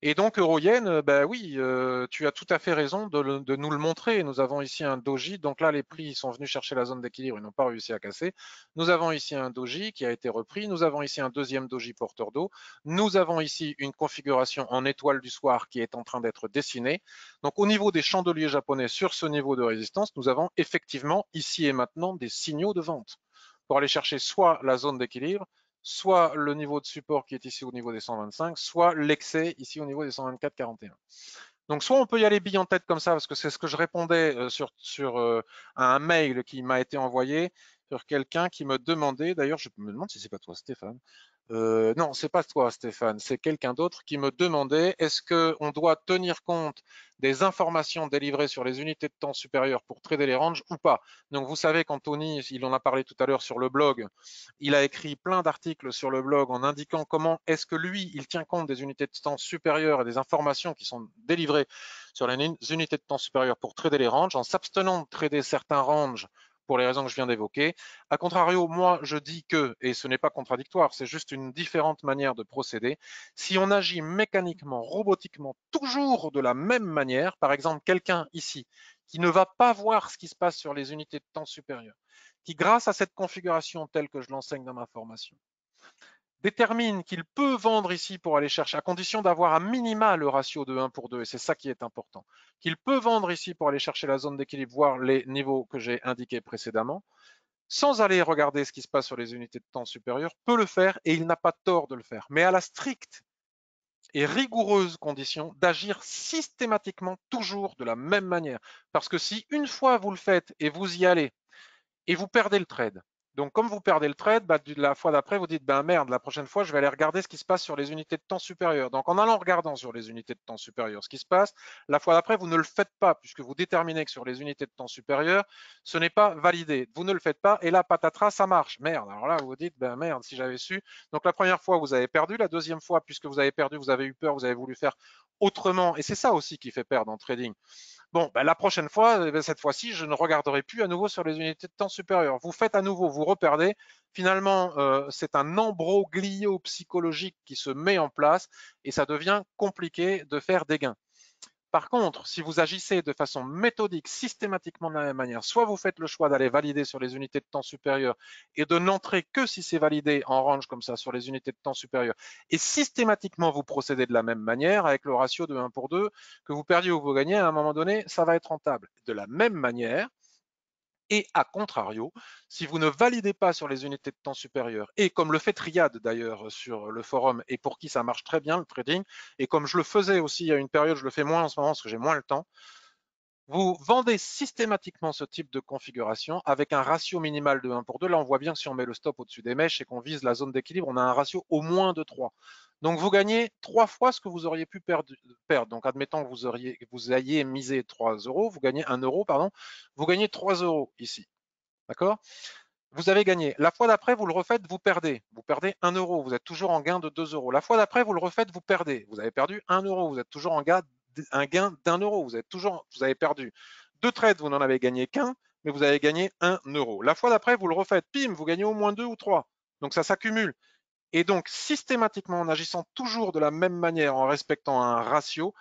Et donc, Euroyen, ben oui, euh, tu as tout à fait raison de, nous le montrer. Nous avons ici un doji. Donc là, les prix sont venus chercher la zone d'équilibre. Ils n'ont pas réussi à casser. Nous avons ici un doji qui a été repris. Nous avons ici un deuxième doji porteur d'eau. Nous avons ici une configuration en étoile du soir qui est en train d'être dessinée. Donc, au niveau des chandeliers japonais, sur ce niveau de résistance, nous avons effectivement ici et maintenant des signaux de vente pour aller chercher soit la zone d'équilibre, soit le niveau de support qui est ici au niveau des 125, soit l'excès ici au niveau des 124,41. Donc soit on peut y aller bille en tête comme ça, parce que c'est ce que je répondais euh, sur, euh, un mail qui m'a été envoyé sur quelqu'un qui me demandait, d'ailleurs je me demande si c'est pas toi Stéphane, euh, non, c'est pas toi, Stéphane, c'est quelqu'un d'autre qui me demandait est-ce qu'on doit tenir compte des informations délivrées sur les unités de temps supérieures pour trader les ranges ou pas? Donc, vous savez qu'Anthony, il en a parlé tout à l'heure sur le blog, il a écrit plein d'articles sur le blog en indiquant comment est-ce que lui, il tient compte des unités de temps supérieures et des informations qui sont délivrées sur les unités de temps supérieures pour trader les ranges, en s'abstenant de trader certains ranges pour les raisons que je viens d'évoquer. A contrario, moi, je dis que, et ce n'est pas contradictoire, c'est juste une différente manière de procéder. Si on agit mécaniquement, robotiquement, toujours de la même manière, par exemple, quelqu'un ici qui ne va pas voir ce qui se passe sur les unités de temps supérieures, qui, grâce à cette configuration telle que je l'enseigne dans ma formation, détermine qu'il peut vendre ici pour aller chercher, à condition d'avoir à minima le ratio de 1 pour 2, et c'est ça qui est important, qu'il peut vendre ici pour aller chercher la zone d'équilibre, voir les niveaux que j'ai indiqués précédemment, sans aller regarder ce qui se passe sur les unités de temps supérieures, peut le faire et il n'a pas tort de le faire, mais à la stricte et rigoureuse condition d'agir systématiquement toujours de la même manière. Parce que si une fois vous le faites et vous y allez et vous perdez le trade, donc, comme vous perdez le trade, bah, la fois d'après, vous dites, ben merde, la prochaine fois, je vais aller regarder ce qui se passe sur les unités de temps supérieures. Donc, en allant regardant sur les unités de temps supérieures ce qui se passe, la fois d'après, vous ne le faites pas, puisque vous déterminez que sur les unités de temps supérieures, ce n'est pas validé. Vous ne le faites pas, et là, patatras, ça marche. Merde, alors là, vous vous dites, ben merde, si j'avais su. Donc, la première fois, vous avez perdu. La deuxième fois, puisque vous avez perdu, vous avez eu peur, vous avez voulu faire autrement. Et c'est ça aussi qui fait perdre en trading. Bon, ben, la prochaine fois, eh ben, cette fois-ci, je ne regarderai plus à nouveau sur les unités de temps supérieures. Vous faites à nouveau, vous reperdez. Finalement, euh, c'est un embroglio psychologique qui se met en place et ça devient compliqué de faire des gains. Par contre, si vous agissez de façon méthodique, systématiquement de la même manière, soit vous faites le choix d'aller valider sur les unités de temps supérieures et de n'entrer que si c'est validé en range comme ça sur les unités de temps supérieures, et systématiquement vous procédez de la même manière avec le ratio de 1 pour 2, que vous perdiez ou vous gagnez, à un moment donné, ça va être rentable. De la même manière, et à contrario, si vous ne validez pas sur les unités de temps supérieures, et comme le fait Triad d'ailleurs sur le forum, et pour qui ça marche très bien le trading, et comme je le faisais aussi il y a une période, je le fais moins en ce moment parce que j'ai moins le temps, vous vendez systématiquement ce type de configuration avec un ratio minimal de 1 pour 2. Là, on voit bien que si on met le stop au-dessus des mèches et qu'on vise la zone d'équilibre, on a un ratio au moins de 3. Donc, vous gagnez trois fois ce que vous auriez pu perdre. Donc, admettons que vous, auriez, vous ayez misé 3 euros, vous gagnez 1 euro, pardon, vous gagnez 3 euros ici. D'accord? Vous avez gagné. La fois d'après, vous le refaites, vous perdez. Vous perdez 1 euro. Vous êtes toujours en gain de 2 euros. La fois d'après, vous le refaites, vous perdez. Vous avez perdu 1 euro. Vous êtes toujours en gain un gain d'un euro. Vous, êtes toujours, vous avez perdu deux trades, vous n'en avez gagné qu'un, mais vous avez gagné un euro. La fois d'après, vous le refaites, pim, vous gagnez au moins deux ou trois. Donc ça s'accumule. Et donc, systématiquement, en agissant toujours de la même manière, en respectant un ratio,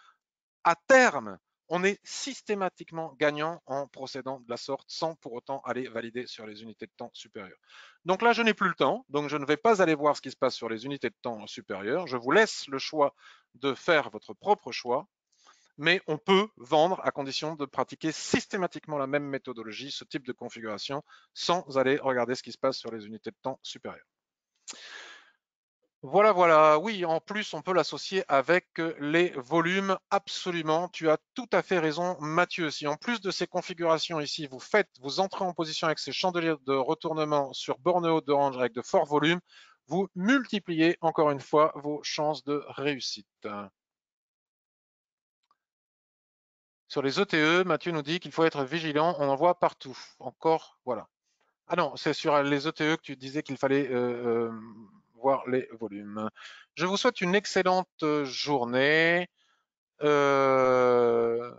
à terme, on est systématiquement gagnant en procédant de la sorte sans pour autant aller valider sur les unités de temps supérieures. Donc là, je n'ai plus le temps, donc je ne vais pas aller voir ce qui se passe sur les unités de temps supérieures. Je vous laisse le choix de faire votre propre choix mais on peut vendre à condition de pratiquer systématiquement la même méthodologie, ce type de configuration, sans aller regarder ce qui se passe sur les unités de temps supérieures. Voilà, voilà. Oui, en plus, on peut l'associer avec les volumes. Absolument. Tu as tout à fait raison, Mathieu. Si en plus de ces configurations ici, vous faites, vous entrez en position avec ces chandeliers de retournement sur borne haute de range avec de forts volumes, vous multipliez encore une fois vos chances de réussite. Sur les ETE, Mathieu nous dit qu'il faut être vigilant, on en voit partout. Encore, voilà. Ah non, c'est sur les ETE que tu disais qu'il fallait euh, euh, voir les volumes. Je vous souhaite une excellente journée. Euh,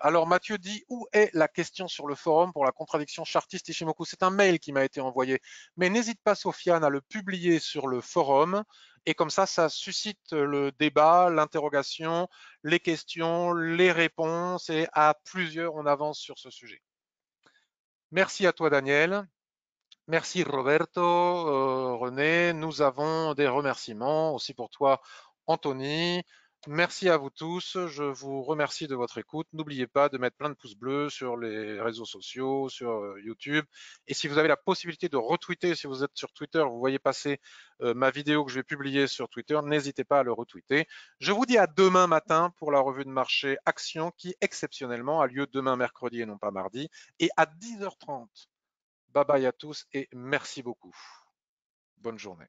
alors Mathieu dit où est la question sur le forum pour la contradiction chartiste Ishimoku? C'est un mail qui m'a été envoyé, mais n'hésite pas Sofiane à le publier sur le forum et comme ça, ça suscite le débat, l'interrogation, les questions, les réponses et à plusieurs, on avance sur ce sujet. Merci à toi, Daniel. Merci Roberto, euh, René. Nous avons des remerciements aussi pour toi, Anthony. Merci à vous tous. Je vous remercie de votre écoute. N'oubliez pas de mettre plein de pouces bleus sur les réseaux sociaux, sur euh, YouTube. Et si vous avez la possibilité de retweeter, si vous êtes sur Twitter, vous voyez passer euh, ma vidéo que je vais publier sur Twitter, n'hésitez pas à le retweeter. Je vous dis à demain matin pour la revue de marché Action qui exceptionnellement a lieu demain mercredi et non pas mardi et à 10h30. Bye bye à tous et merci beaucoup. Bonne journée.